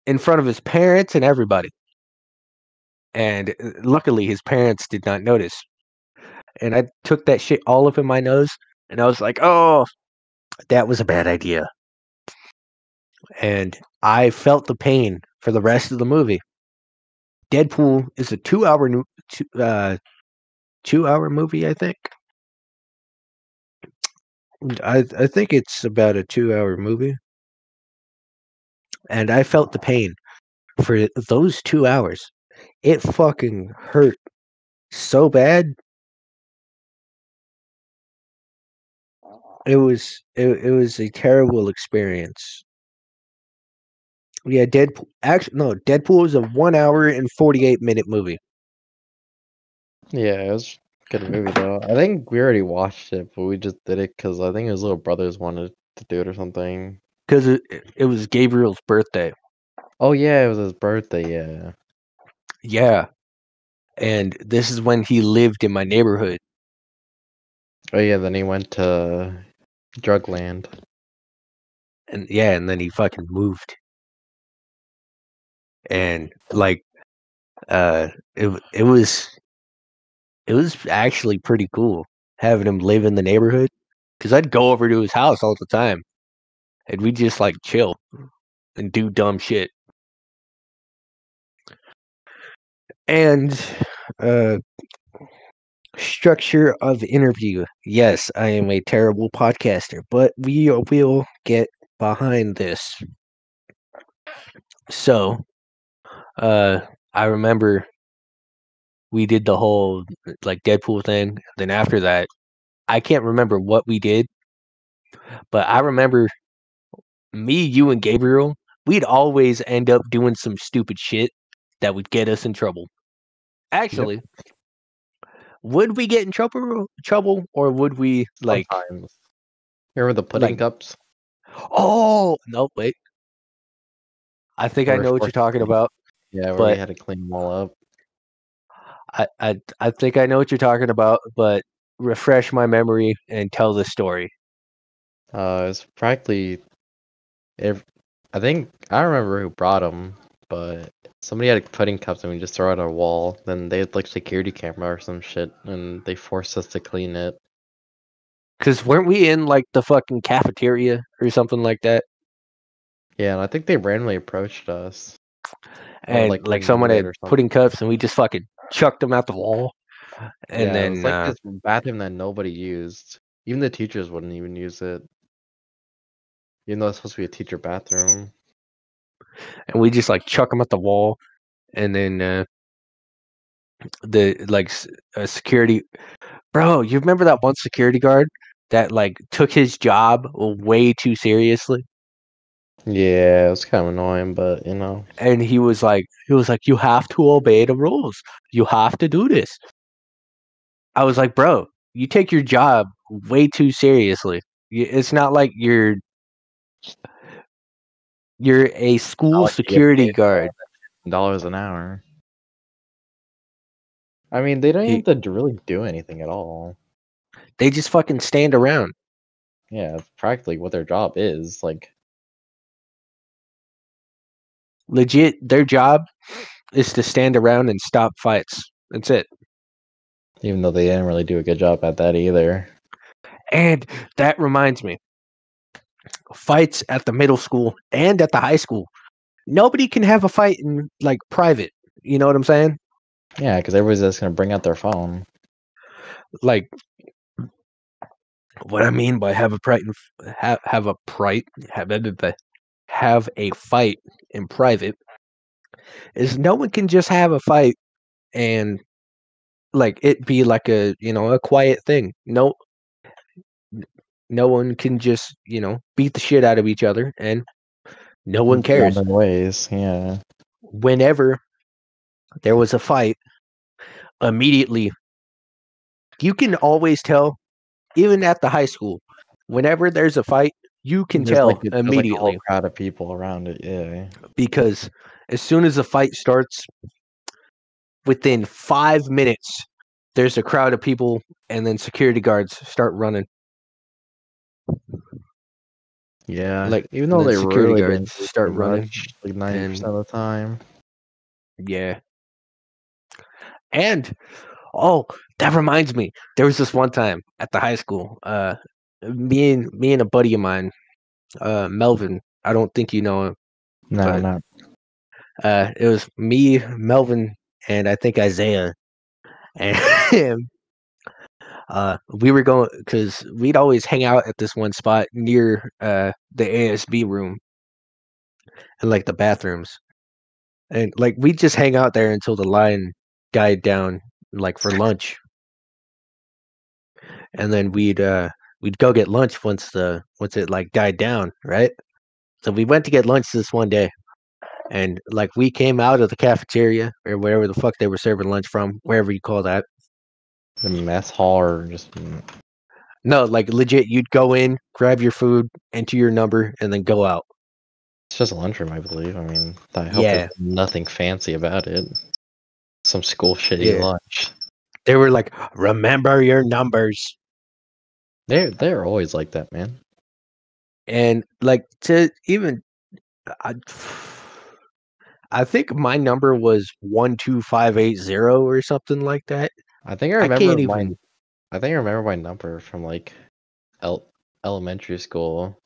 [SPEAKER 1] in front of his parents and everybody. And uh, luckily, his parents did not notice. And I took that shit all up in my nose, and I was like, "Oh, that was a bad idea." And I felt the pain for the rest of the movie. Deadpool is a two-hour, two, uh, two-hour movie, I think. I I think it's about a two-hour movie, and I felt the pain for those two hours. It fucking hurt so bad. It was it, it was a terrible experience. Yeah, Deadpool. Actually, no, Deadpool is a one hour and forty eight minute movie.
[SPEAKER 2] Yeah, it was a good movie though. I think we already watched it, but we just did it because I think his little brothers wanted to do it or something.
[SPEAKER 1] Because it, it was Gabriel's birthday.
[SPEAKER 2] Oh yeah, it was his birthday. Yeah.
[SPEAKER 1] Yeah, and this is when he lived in my neighborhood.
[SPEAKER 2] Oh yeah, then he went to Drugland.
[SPEAKER 1] and yeah, and then he fucking moved. And like uh it it was it was actually pretty cool having him live in the neighborhood cuz I'd go over to his house all the time. And we just like chill and do dumb shit. And uh structure of interview. Yes, I am a terrible podcaster, but we will get behind this. So, uh, I remember we did the whole like Deadpool thing. Then after that, I can't remember what we did, but I remember me, you, and Gabriel. We'd always end up doing some stupid shit that would get us in trouble. Actually, would we get in trouble trouble or would we like
[SPEAKER 2] Sometimes. Remember the pudding
[SPEAKER 1] like-
[SPEAKER 2] cups?
[SPEAKER 1] oh no wait i think i know what you're talking about
[SPEAKER 2] Yeah,
[SPEAKER 1] but-
[SPEAKER 2] we had to clean them all up.
[SPEAKER 1] I, I i think i know what you're talking about but refresh my memory and tell the story
[SPEAKER 2] Uh, it's practically. If I think I remember who brought them, but somebody had pudding cups and we just throw it on a wall. Then they had like security camera or some shit, and they forced us to clean it.
[SPEAKER 1] because weren't we in like the fucking cafeteria or something like that
[SPEAKER 2] Yeah, and I think they randomly approached us.
[SPEAKER 1] and
[SPEAKER 2] like,
[SPEAKER 1] like, someone had pudding cups and we just fucking chucked them out the wall and
[SPEAKER 2] yeah, it
[SPEAKER 1] then
[SPEAKER 2] was like
[SPEAKER 1] uh,
[SPEAKER 2] this bathroom that nobody used. Even the teachers wouldn't even use it. Even though it's supposed to be a teacher bathroom.
[SPEAKER 1] and we just like chuck them at the wall and then uh the like uh, security bro you remember that one security guard that like took his job way too seriously
[SPEAKER 2] Yeah, it was kind of annoying, but you know.
[SPEAKER 1] and he was like he was like you have to obey the rules you have to do this i was like bro you take your job way too seriously it's not like you're you're a school
[SPEAKER 2] like
[SPEAKER 1] security guard
[SPEAKER 2] dollars an hour. I mean, they don't have to really do anything at all.
[SPEAKER 1] they just fucking stand around
[SPEAKER 2] Yeah, it's practically what their job is. Like,
[SPEAKER 1] legit their job is to stand around and stop fights that's it
[SPEAKER 2] even though they didn't really do a good job at that either.
[SPEAKER 1] and that reminds me fights at the middle school and at the high school. Nobody can have a fight in like private you know what i'm saying?
[SPEAKER 2] Yeah, because everybody's just gonna bring out their phone.
[SPEAKER 1] like what i mean by have a pri- have, have a pride have have a fight in private is no one can just have a fight and like it be like a you know a quiet thing. No no one can just you know beat the shit out of each other and no one cares
[SPEAKER 2] Random ways. Yeah.
[SPEAKER 1] whenever there was a fight immediately you can always tell even at the high school whenever there's a fight you can
[SPEAKER 2] There's
[SPEAKER 1] tell
[SPEAKER 2] like- like a
[SPEAKER 1] immediately
[SPEAKER 2] crowd of people around it. Yeah.
[SPEAKER 1] because as soon as the fight starts within five minutes there's a crowd of people and then security guards start running
[SPEAKER 2] Yeah.
[SPEAKER 1] Like,
[SPEAKER 2] even though they
[SPEAKER 1] security
[SPEAKER 2] really
[SPEAKER 1] guards start running
[SPEAKER 2] like ninety percent of the time.
[SPEAKER 1] Yeah. And oh, that reminds me. There was this one time at the high school. Uh me and me and a buddy of mine, uh Melvin. I don't think you know him.
[SPEAKER 2] No,
[SPEAKER 1] But-
[SPEAKER 2] no.
[SPEAKER 1] Uh it was me, Melvin, and I think Isaiah. And uh we were going cuz we'd always hang out at this one spot near uh the ASB room and like the bathrooms. And like we just hang out there until the line died down like for lunch. And then we'd uh we'd go get lunch once the once it like died down, right? So we went to get lunch this one day. And like we came out of the cafeteria or wherever the fuck they were serving lunch from, wherever you call that.
[SPEAKER 2] The mess hall or just
[SPEAKER 1] No, like legit you'd go in, grab your food, enter your number, and then go out.
[SPEAKER 2] it's just a lunchroom, I believe. I mean, I hope
[SPEAKER 1] Yeah.
[SPEAKER 2] there's nothing fancy about it. Some school shitty
[SPEAKER 1] Yeah.
[SPEAKER 2] lunch.
[SPEAKER 1] They were like, remember your numbers.
[SPEAKER 2] They're they're always like that, man.
[SPEAKER 1] and like to even I, I think my number was one two five eight zero or something like that.
[SPEAKER 2] I think I
[SPEAKER 1] I
[SPEAKER 2] remember
[SPEAKER 1] can't
[SPEAKER 2] my.
[SPEAKER 1] even.
[SPEAKER 2] I think I remember my number from like, el- elementary school,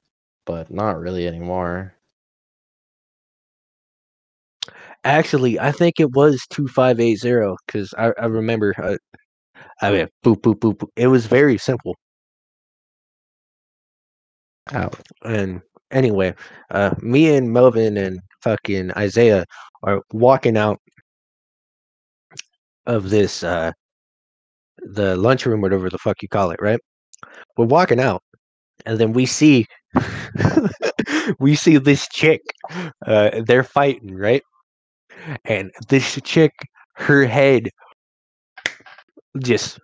[SPEAKER 2] but not really anymore.
[SPEAKER 1] Actually, I think it was two five eight zero because I, I remember. Uh, I mean, boop boop boop. boop. It was very simple. And anyway, uh, me and Melvin and fucking Isaiah are walking out of this uh the lunchroom, whatever the fuck you call it, right? We're walking out, and then we see we see this chick. Uh, they're fighting, right? And this chick, her head just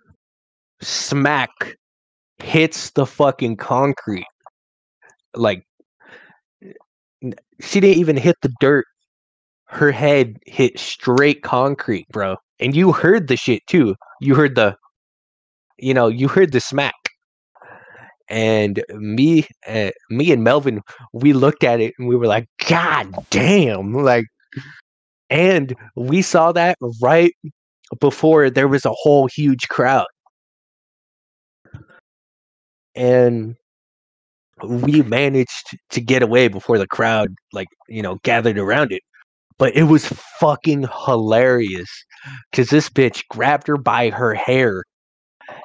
[SPEAKER 1] smack hits the fucking concrete. Like she didn't even hit the dirt. Her head hit straight concrete, bro. And you heard the shit too. You heard the you know, you heard the smack. And me uh, me and Melvin, we looked at it and we were like, God damn, like and we saw that right before there was a whole huge crowd. And we managed to get away before the crowd like you know gathered around it but it was fucking hilarious because this bitch grabbed her by her hair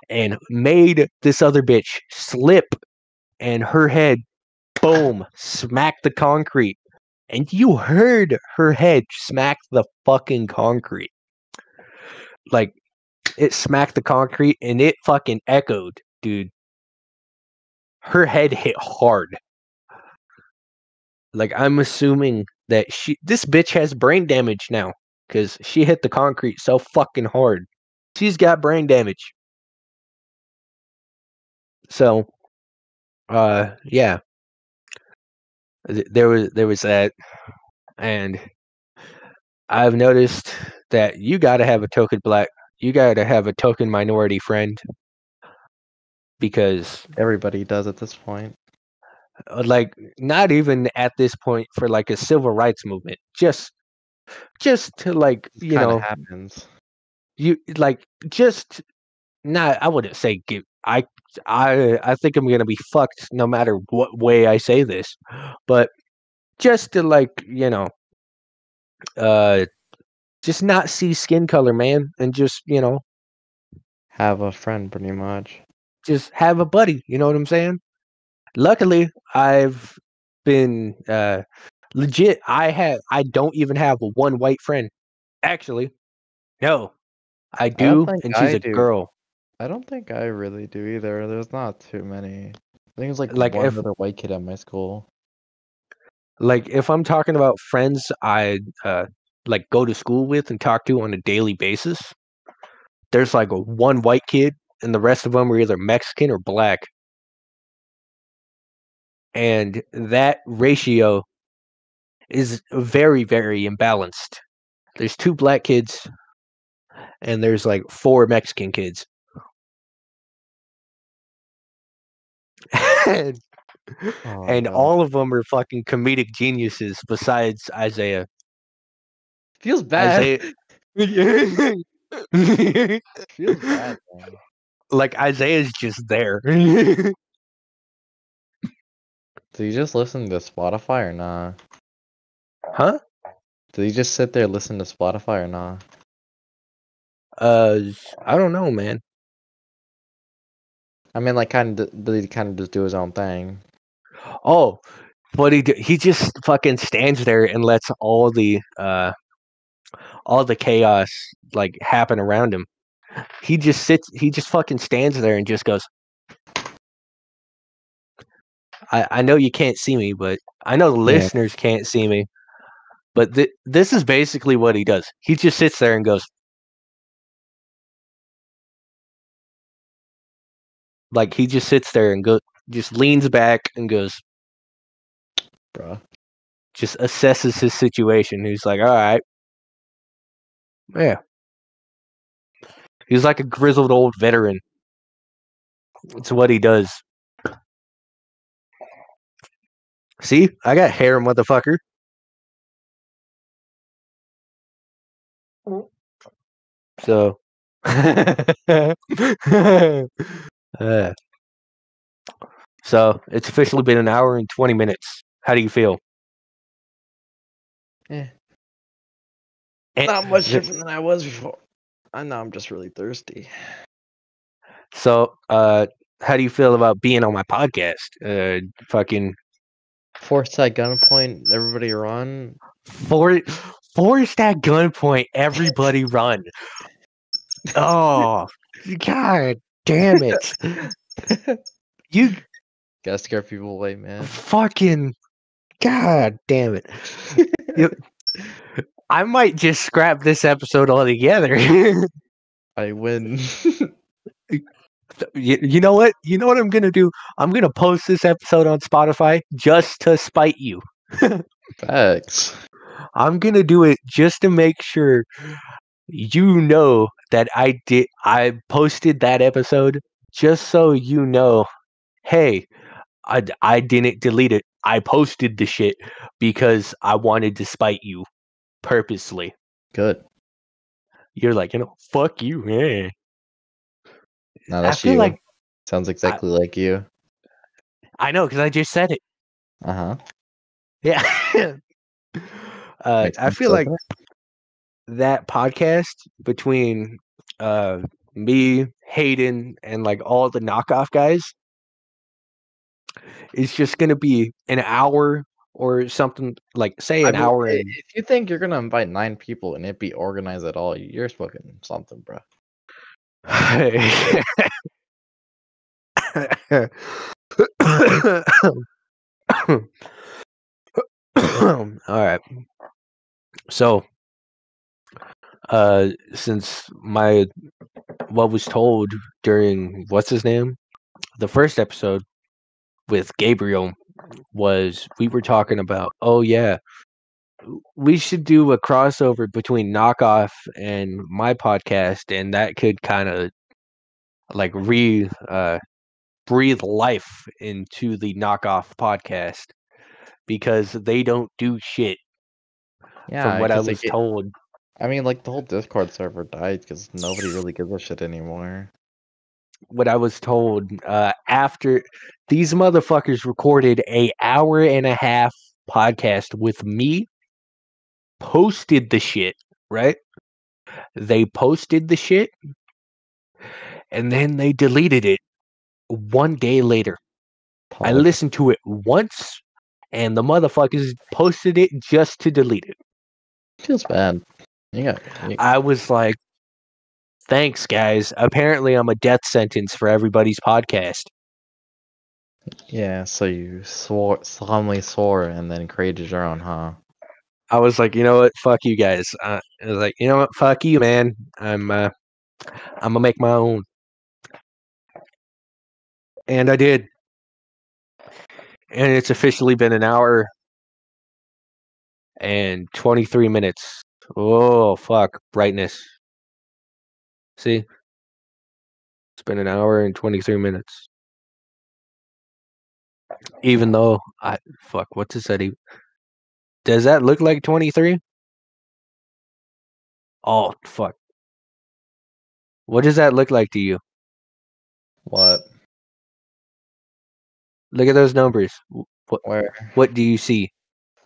[SPEAKER 1] and made this other bitch slip and her head boom smacked the concrete. And you heard her head smack the fucking concrete. Like it smacked the concrete and it fucking echoed dude. Her head hit hard. Like i'm assuming that she this bitch has brain damage now because she hit the concrete so fucking hard. She's got brain damage so uh yeah th- there was there was that and i've noticed that you got to have a token black you got to have a token minority friend because
[SPEAKER 2] Everybody does at this point.
[SPEAKER 1] uh, like not even at this point for like a civil rights movement just just to like you
[SPEAKER 2] kinda
[SPEAKER 1] know
[SPEAKER 2] happens.
[SPEAKER 1] you like just not i wouldn't say give i i i think i'm gonna be fucked no matter what way i say this but just to like you know uh just not see skin color man and just you know
[SPEAKER 2] Have a friend, pretty much.
[SPEAKER 1] just have a buddy you know what i'm saying luckily i've been uh legit i have i don't even have one white friend actually no i do
[SPEAKER 2] don't
[SPEAKER 1] and she's
[SPEAKER 2] I
[SPEAKER 1] a
[SPEAKER 2] do.
[SPEAKER 1] girl
[SPEAKER 2] I don't think I really do either. There's not too many. I think it's like,
[SPEAKER 1] Like,
[SPEAKER 2] one
[SPEAKER 1] if-
[SPEAKER 2] other white kid at my school.
[SPEAKER 1] like if i'm talking about friends i uh like go to school with and talk to on a daily basis there's like one white kid and the rest of them are either mexican or black and that ratio is very very imbalanced there's two black kids and there's like four mexican kids and,
[SPEAKER 2] Oh,
[SPEAKER 1] and all of them are fucking comedic geniuses besides isaiah
[SPEAKER 2] feels bad.
[SPEAKER 1] isaiah
[SPEAKER 2] feels bad. Man.
[SPEAKER 1] like Isaiah's just there.
[SPEAKER 2] Do you just listen to Spotify or nah?
[SPEAKER 1] huh?
[SPEAKER 2] Do you just sit there listen to Spotify or nah?
[SPEAKER 1] Uh, I don't know, man.
[SPEAKER 2] I mean, like, kind of, did he kind of just do his own thing?
[SPEAKER 1] Oh, but he d- he just fucking stands there and lets all the uh all the chaos like happen around him. He just sits. He just fucking stands there and just goes. I I know you can't see me, but I know the
[SPEAKER 2] Yeah.
[SPEAKER 1] listeners can't see me. But th- this is basically what he does. He just sits there and goes. Like he just sits there and go, just leans back and goes,
[SPEAKER 2] Bruh.
[SPEAKER 1] just assesses his situation. He's like, all right, yeah. He's like a grizzled old veteran. It's what he does. See, I got hair, motherfucker. So, uh, so it's officially been an hour and twenty minutes. How do you feel?
[SPEAKER 2] Yeah.
[SPEAKER 1] Eh,
[SPEAKER 2] Not much different than I was before. I know I'm just really thirsty.
[SPEAKER 1] So, uh, how do you feel about being on my podcast? Uh, fucking
[SPEAKER 2] Forced at gunpoint, everybody run.
[SPEAKER 1] for forced at gunpoint, everybody run. Oh, god damn it! You
[SPEAKER 2] Gotta scare people away, man.
[SPEAKER 1] fucking god damn it! You- I might just scrap this episode altogether. you,
[SPEAKER 2] I win.
[SPEAKER 1] you know what? You know what I'm gonna do? I'm gonna post this episode on Spotify just to spite you.
[SPEAKER 2] Facts.
[SPEAKER 1] I'm gonna do it just to make sure you know that I did. I posted that episode just so you know. Hey, I I didn't delete it. I posted the shit because I wanted to spite you purposely.
[SPEAKER 2] Good.
[SPEAKER 1] You're like, you know, fuck you, yeah.
[SPEAKER 2] Now
[SPEAKER 1] I feel
[SPEAKER 2] you.
[SPEAKER 1] like
[SPEAKER 2] Sounds exactly like you.
[SPEAKER 1] I know because I just said it.
[SPEAKER 2] Uh huh.
[SPEAKER 1] Yeah. uh, I feel like that podcast between uh me, Hayden, and like all the knockoff guys is just gonna be an hour or something like say an hour and
[SPEAKER 2] If you think you're gonna invite nine people and it be organized at all, you're fucking something, bro.
[SPEAKER 1] All right. So, uh, since my what was told during what's his name, the first episode with Gabriel was we were talking about, oh yeah, we should do a crossover between knockoff and my podcast, and that could kind of like re uh breathe life into the knockoff podcast because they don't do shit
[SPEAKER 2] Yeah.
[SPEAKER 1] from what i was
[SPEAKER 2] it-
[SPEAKER 1] told.
[SPEAKER 2] I mean, like the whole Discord server died because nobody really gives a shit anymore.
[SPEAKER 1] What I was told uh, after these motherfuckers recorded a hour and a half podcast with me, posted the shit, right? They posted the shit, and then they deleted it one day later. I listened to it once, and the motherfuckers posted it just to delete it.
[SPEAKER 2] Feels bad. You,
[SPEAKER 1] I was like, thanks, guys. Apparently, I'm a death sentence for everybody's podcast.
[SPEAKER 2] yeah. So you swore, solemnly swore, and then created your own, huh?
[SPEAKER 1] I was like, you know what? Fuck you guys. Uh, I was like, you know what? Fuck you, man. I'm, uh, I'm gonna make my own. And I did. And it's officially been an hour and 23 minutes. Oh, fuck. Brightness. See? It's been an hour and 23 minutes. Even though I fuck, what does that even Does that look like 23? Oh, fuck. What does that look like to you?
[SPEAKER 2] What?
[SPEAKER 1] Look at those numbers. What
[SPEAKER 2] Where?
[SPEAKER 1] what do you see?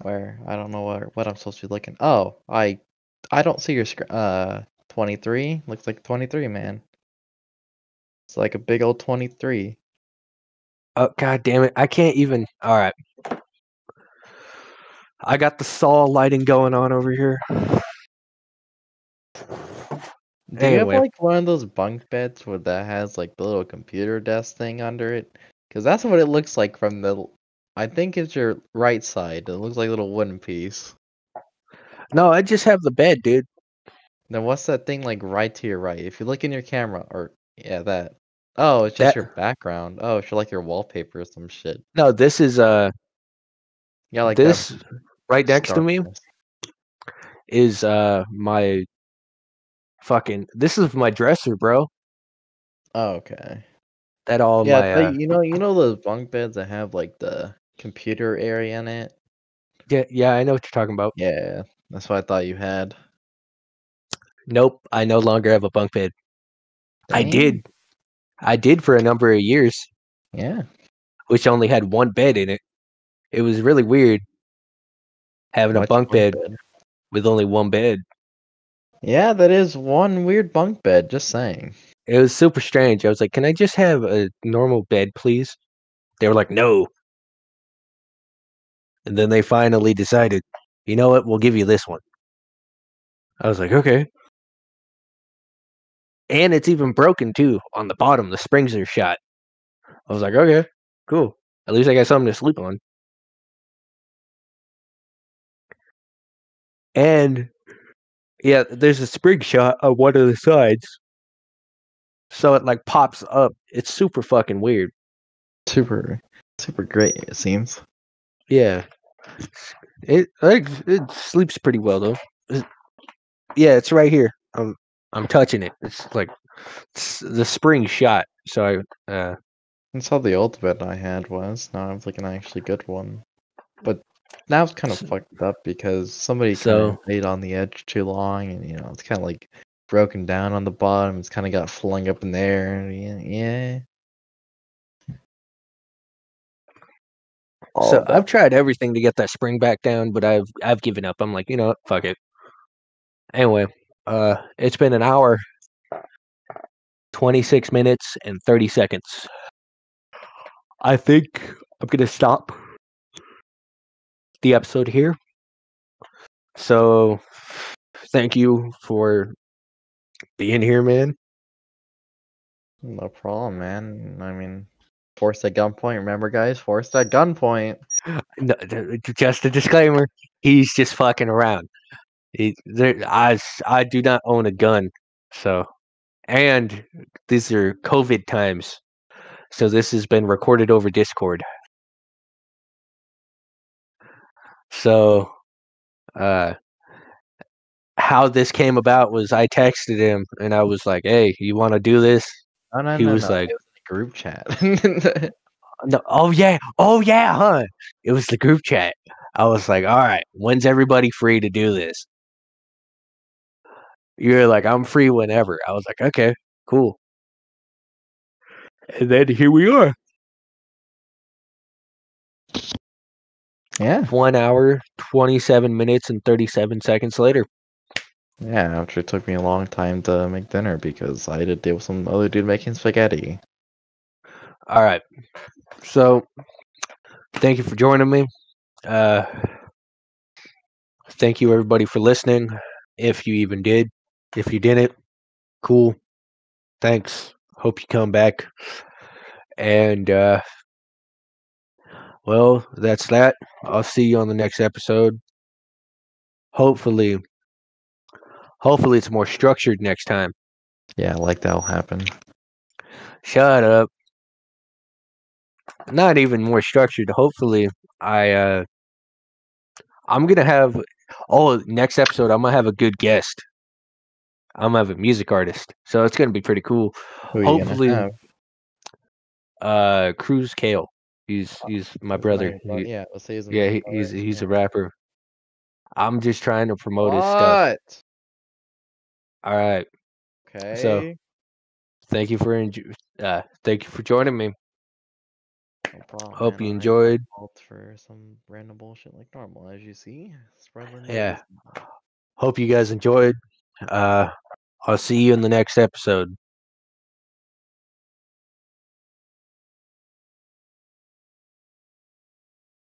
[SPEAKER 2] Where? I don't know what what I'm supposed to be looking. Oh, I I don't see your screen. Uh, 23 looks like 23, man. It's like a big old 23.
[SPEAKER 1] Oh god damn it. I can't even all right. I got the saw lighting going on over here.
[SPEAKER 2] Do you have like one of those bunk beds where that has like the little computer desk thing under it? Because that's what it looks like from the. I think it's your right side. It looks like a little wooden piece.
[SPEAKER 1] No, I just have the bed, dude.
[SPEAKER 2] Then what's that thing like right to your right? If you look in your camera, or yeah, that. Oh, it's just
[SPEAKER 1] That-
[SPEAKER 2] your background. Oh, it's like your wallpaper or some shit.
[SPEAKER 1] No, this is uh
[SPEAKER 2] Yeah, like that
[SPEAKER 1] this right next to me is uh my fucking this is my dresser, bro.
[SPEAKER 2] Oh, okay.
[SPEAKER 1] That all
[SPEAKER 2] yeah,
[SPEAKER 1] my uh,
[SPEAKER 2] you know, you know those bunk beds that have like the computer area in it.
[SPEAKER 1] Yeah, yeah, I know what you're talking about.
[SPEAKER 2] Yeah, that's what I thought you had.
[SPEAKER 1] Nope, I no longer have a bunk bed. I did. I did for a number of years,
[SPEAKER 2] Yeah.
[SPEAKER 1] which only had one bed in it. It was really weird having a
[SPEAKER 2] What's
[SPEAKER 1] bunk
[SPEAKER 2] bunk
[SPEAKER 1] bed with only one bed.
[SPEAKER 2] Yeah, that is one weird bunk bed. Just saying.
[SPEAKER 1] It was super strange. I was like, "Can I just have a normal bed, please?" They were like, "No." And then they finally decided, "You know what? We'll give you this one." I was like, "Okay." And it's even broken too on the bottom. The springs are shot. I was like, "Okay, cool. At least I got something to sleep on." And yeah, there's a spring shot on one of the sides. So it like pops up. It's super fucking weird.
[SPEAKER 2] Super, super great. It seems.
[SPEAKER 1] Yeah. It like it sleeps pretty well though. It- yeah, it's right here. I'm I'm touching it. It's like it's the spring shot. So I uh
[SPEAKER 2] That's how the old bed I had was. Now I have like an actually good one, but now it's kind of fucked up because somebody kind
[SPEAKER 1] So-
[SPEAKER 2] of laid on the edge too long, and you know it's kind of like broken down on the bottom. It's kind of got flung up in there. Yeah, yeah. All
[SPEAKER 1] so. I've tried everything to get that spring back down, but I've I've given up. I'm like, you know what, fuck it. Anyway, uh it's been an hour, 26 minutes and 30 seconds. I think I'm gonna stop the episode here. So thank you for being here, man.
[SPEAKER 2] No problem, man. I mean, forced at gunpoint. Remember, guys, forced at gunpoint.
[SPEAKER 1] No, just a disclaimer: he's just fucking around. He, there, I, I do not own a gun, so, and these are COVID times, so this has been recorded over Discord. So, uh, how this came about was I texted him and I was like, "Hey, you want to do this?"
[SPEAKER 2] No, no,
[SPEAKER 1] He
[SPEAKER 2] no,
[SPEAKER 1] was like-
[SPEAKER 2] it was a group chat.
[SPEAKER 1] No, oh yeah, oh yeah, huh? It was the group chat. I was like, all right, when's everybody free to do this? You're like, I'm free whenever. I was like, okay, cool. And then here we are,
[SPEAKER 2] yeah,
[SPEAKER 1] one hour, 27 minutes, and 37 seconds later.
[SPEAKER 2] yeah. After it took me a long time to make dinner because I had to deal with some other dude making spaghetti.
[SPEAKER 1] All right. So, thank you for joining me. Uh, thank you, everybody, for listening. If you even did. If you didn't, cool. Thanks. Hope you come back. And, uh, well, that's that. I'll see you on the next episode. Hopefully, hopefully it's more structured next time.
[SPEAKER 2] Yeah, like that'll happen.
[SPEAKER 1] Shut up. Not even more structured. Hopefully, I uh I'm gonna have oh next episode I'm gonna have a good guest. I'm gonna have a music artist, so it's gonna be pretty cool.
[SPEAKER 2] Who are you gonna
[SPEAKER 1] Hopefully, uh, Cruz Kale. He's he's my brother. He-
[SPEAKER 2] yeah, let's say his
[SPEAKER 1] yeah, he, he's he's a rapper. I'm just trying to promote his stuff. All right.
[SPEAKER 2] Okay.
[SPEAKER 1] So, Thank you for uh thank you for joining me. Hope
[SPEAKER 2] man.
[SPEAKER 1] you enjoyed.
[SPEAKER 2] for some random bullshit like normal, as you see. Spreading
[SPEAKER 1] Yeah. Hope you guys enjoyed. Uh I'll see you in the next episode.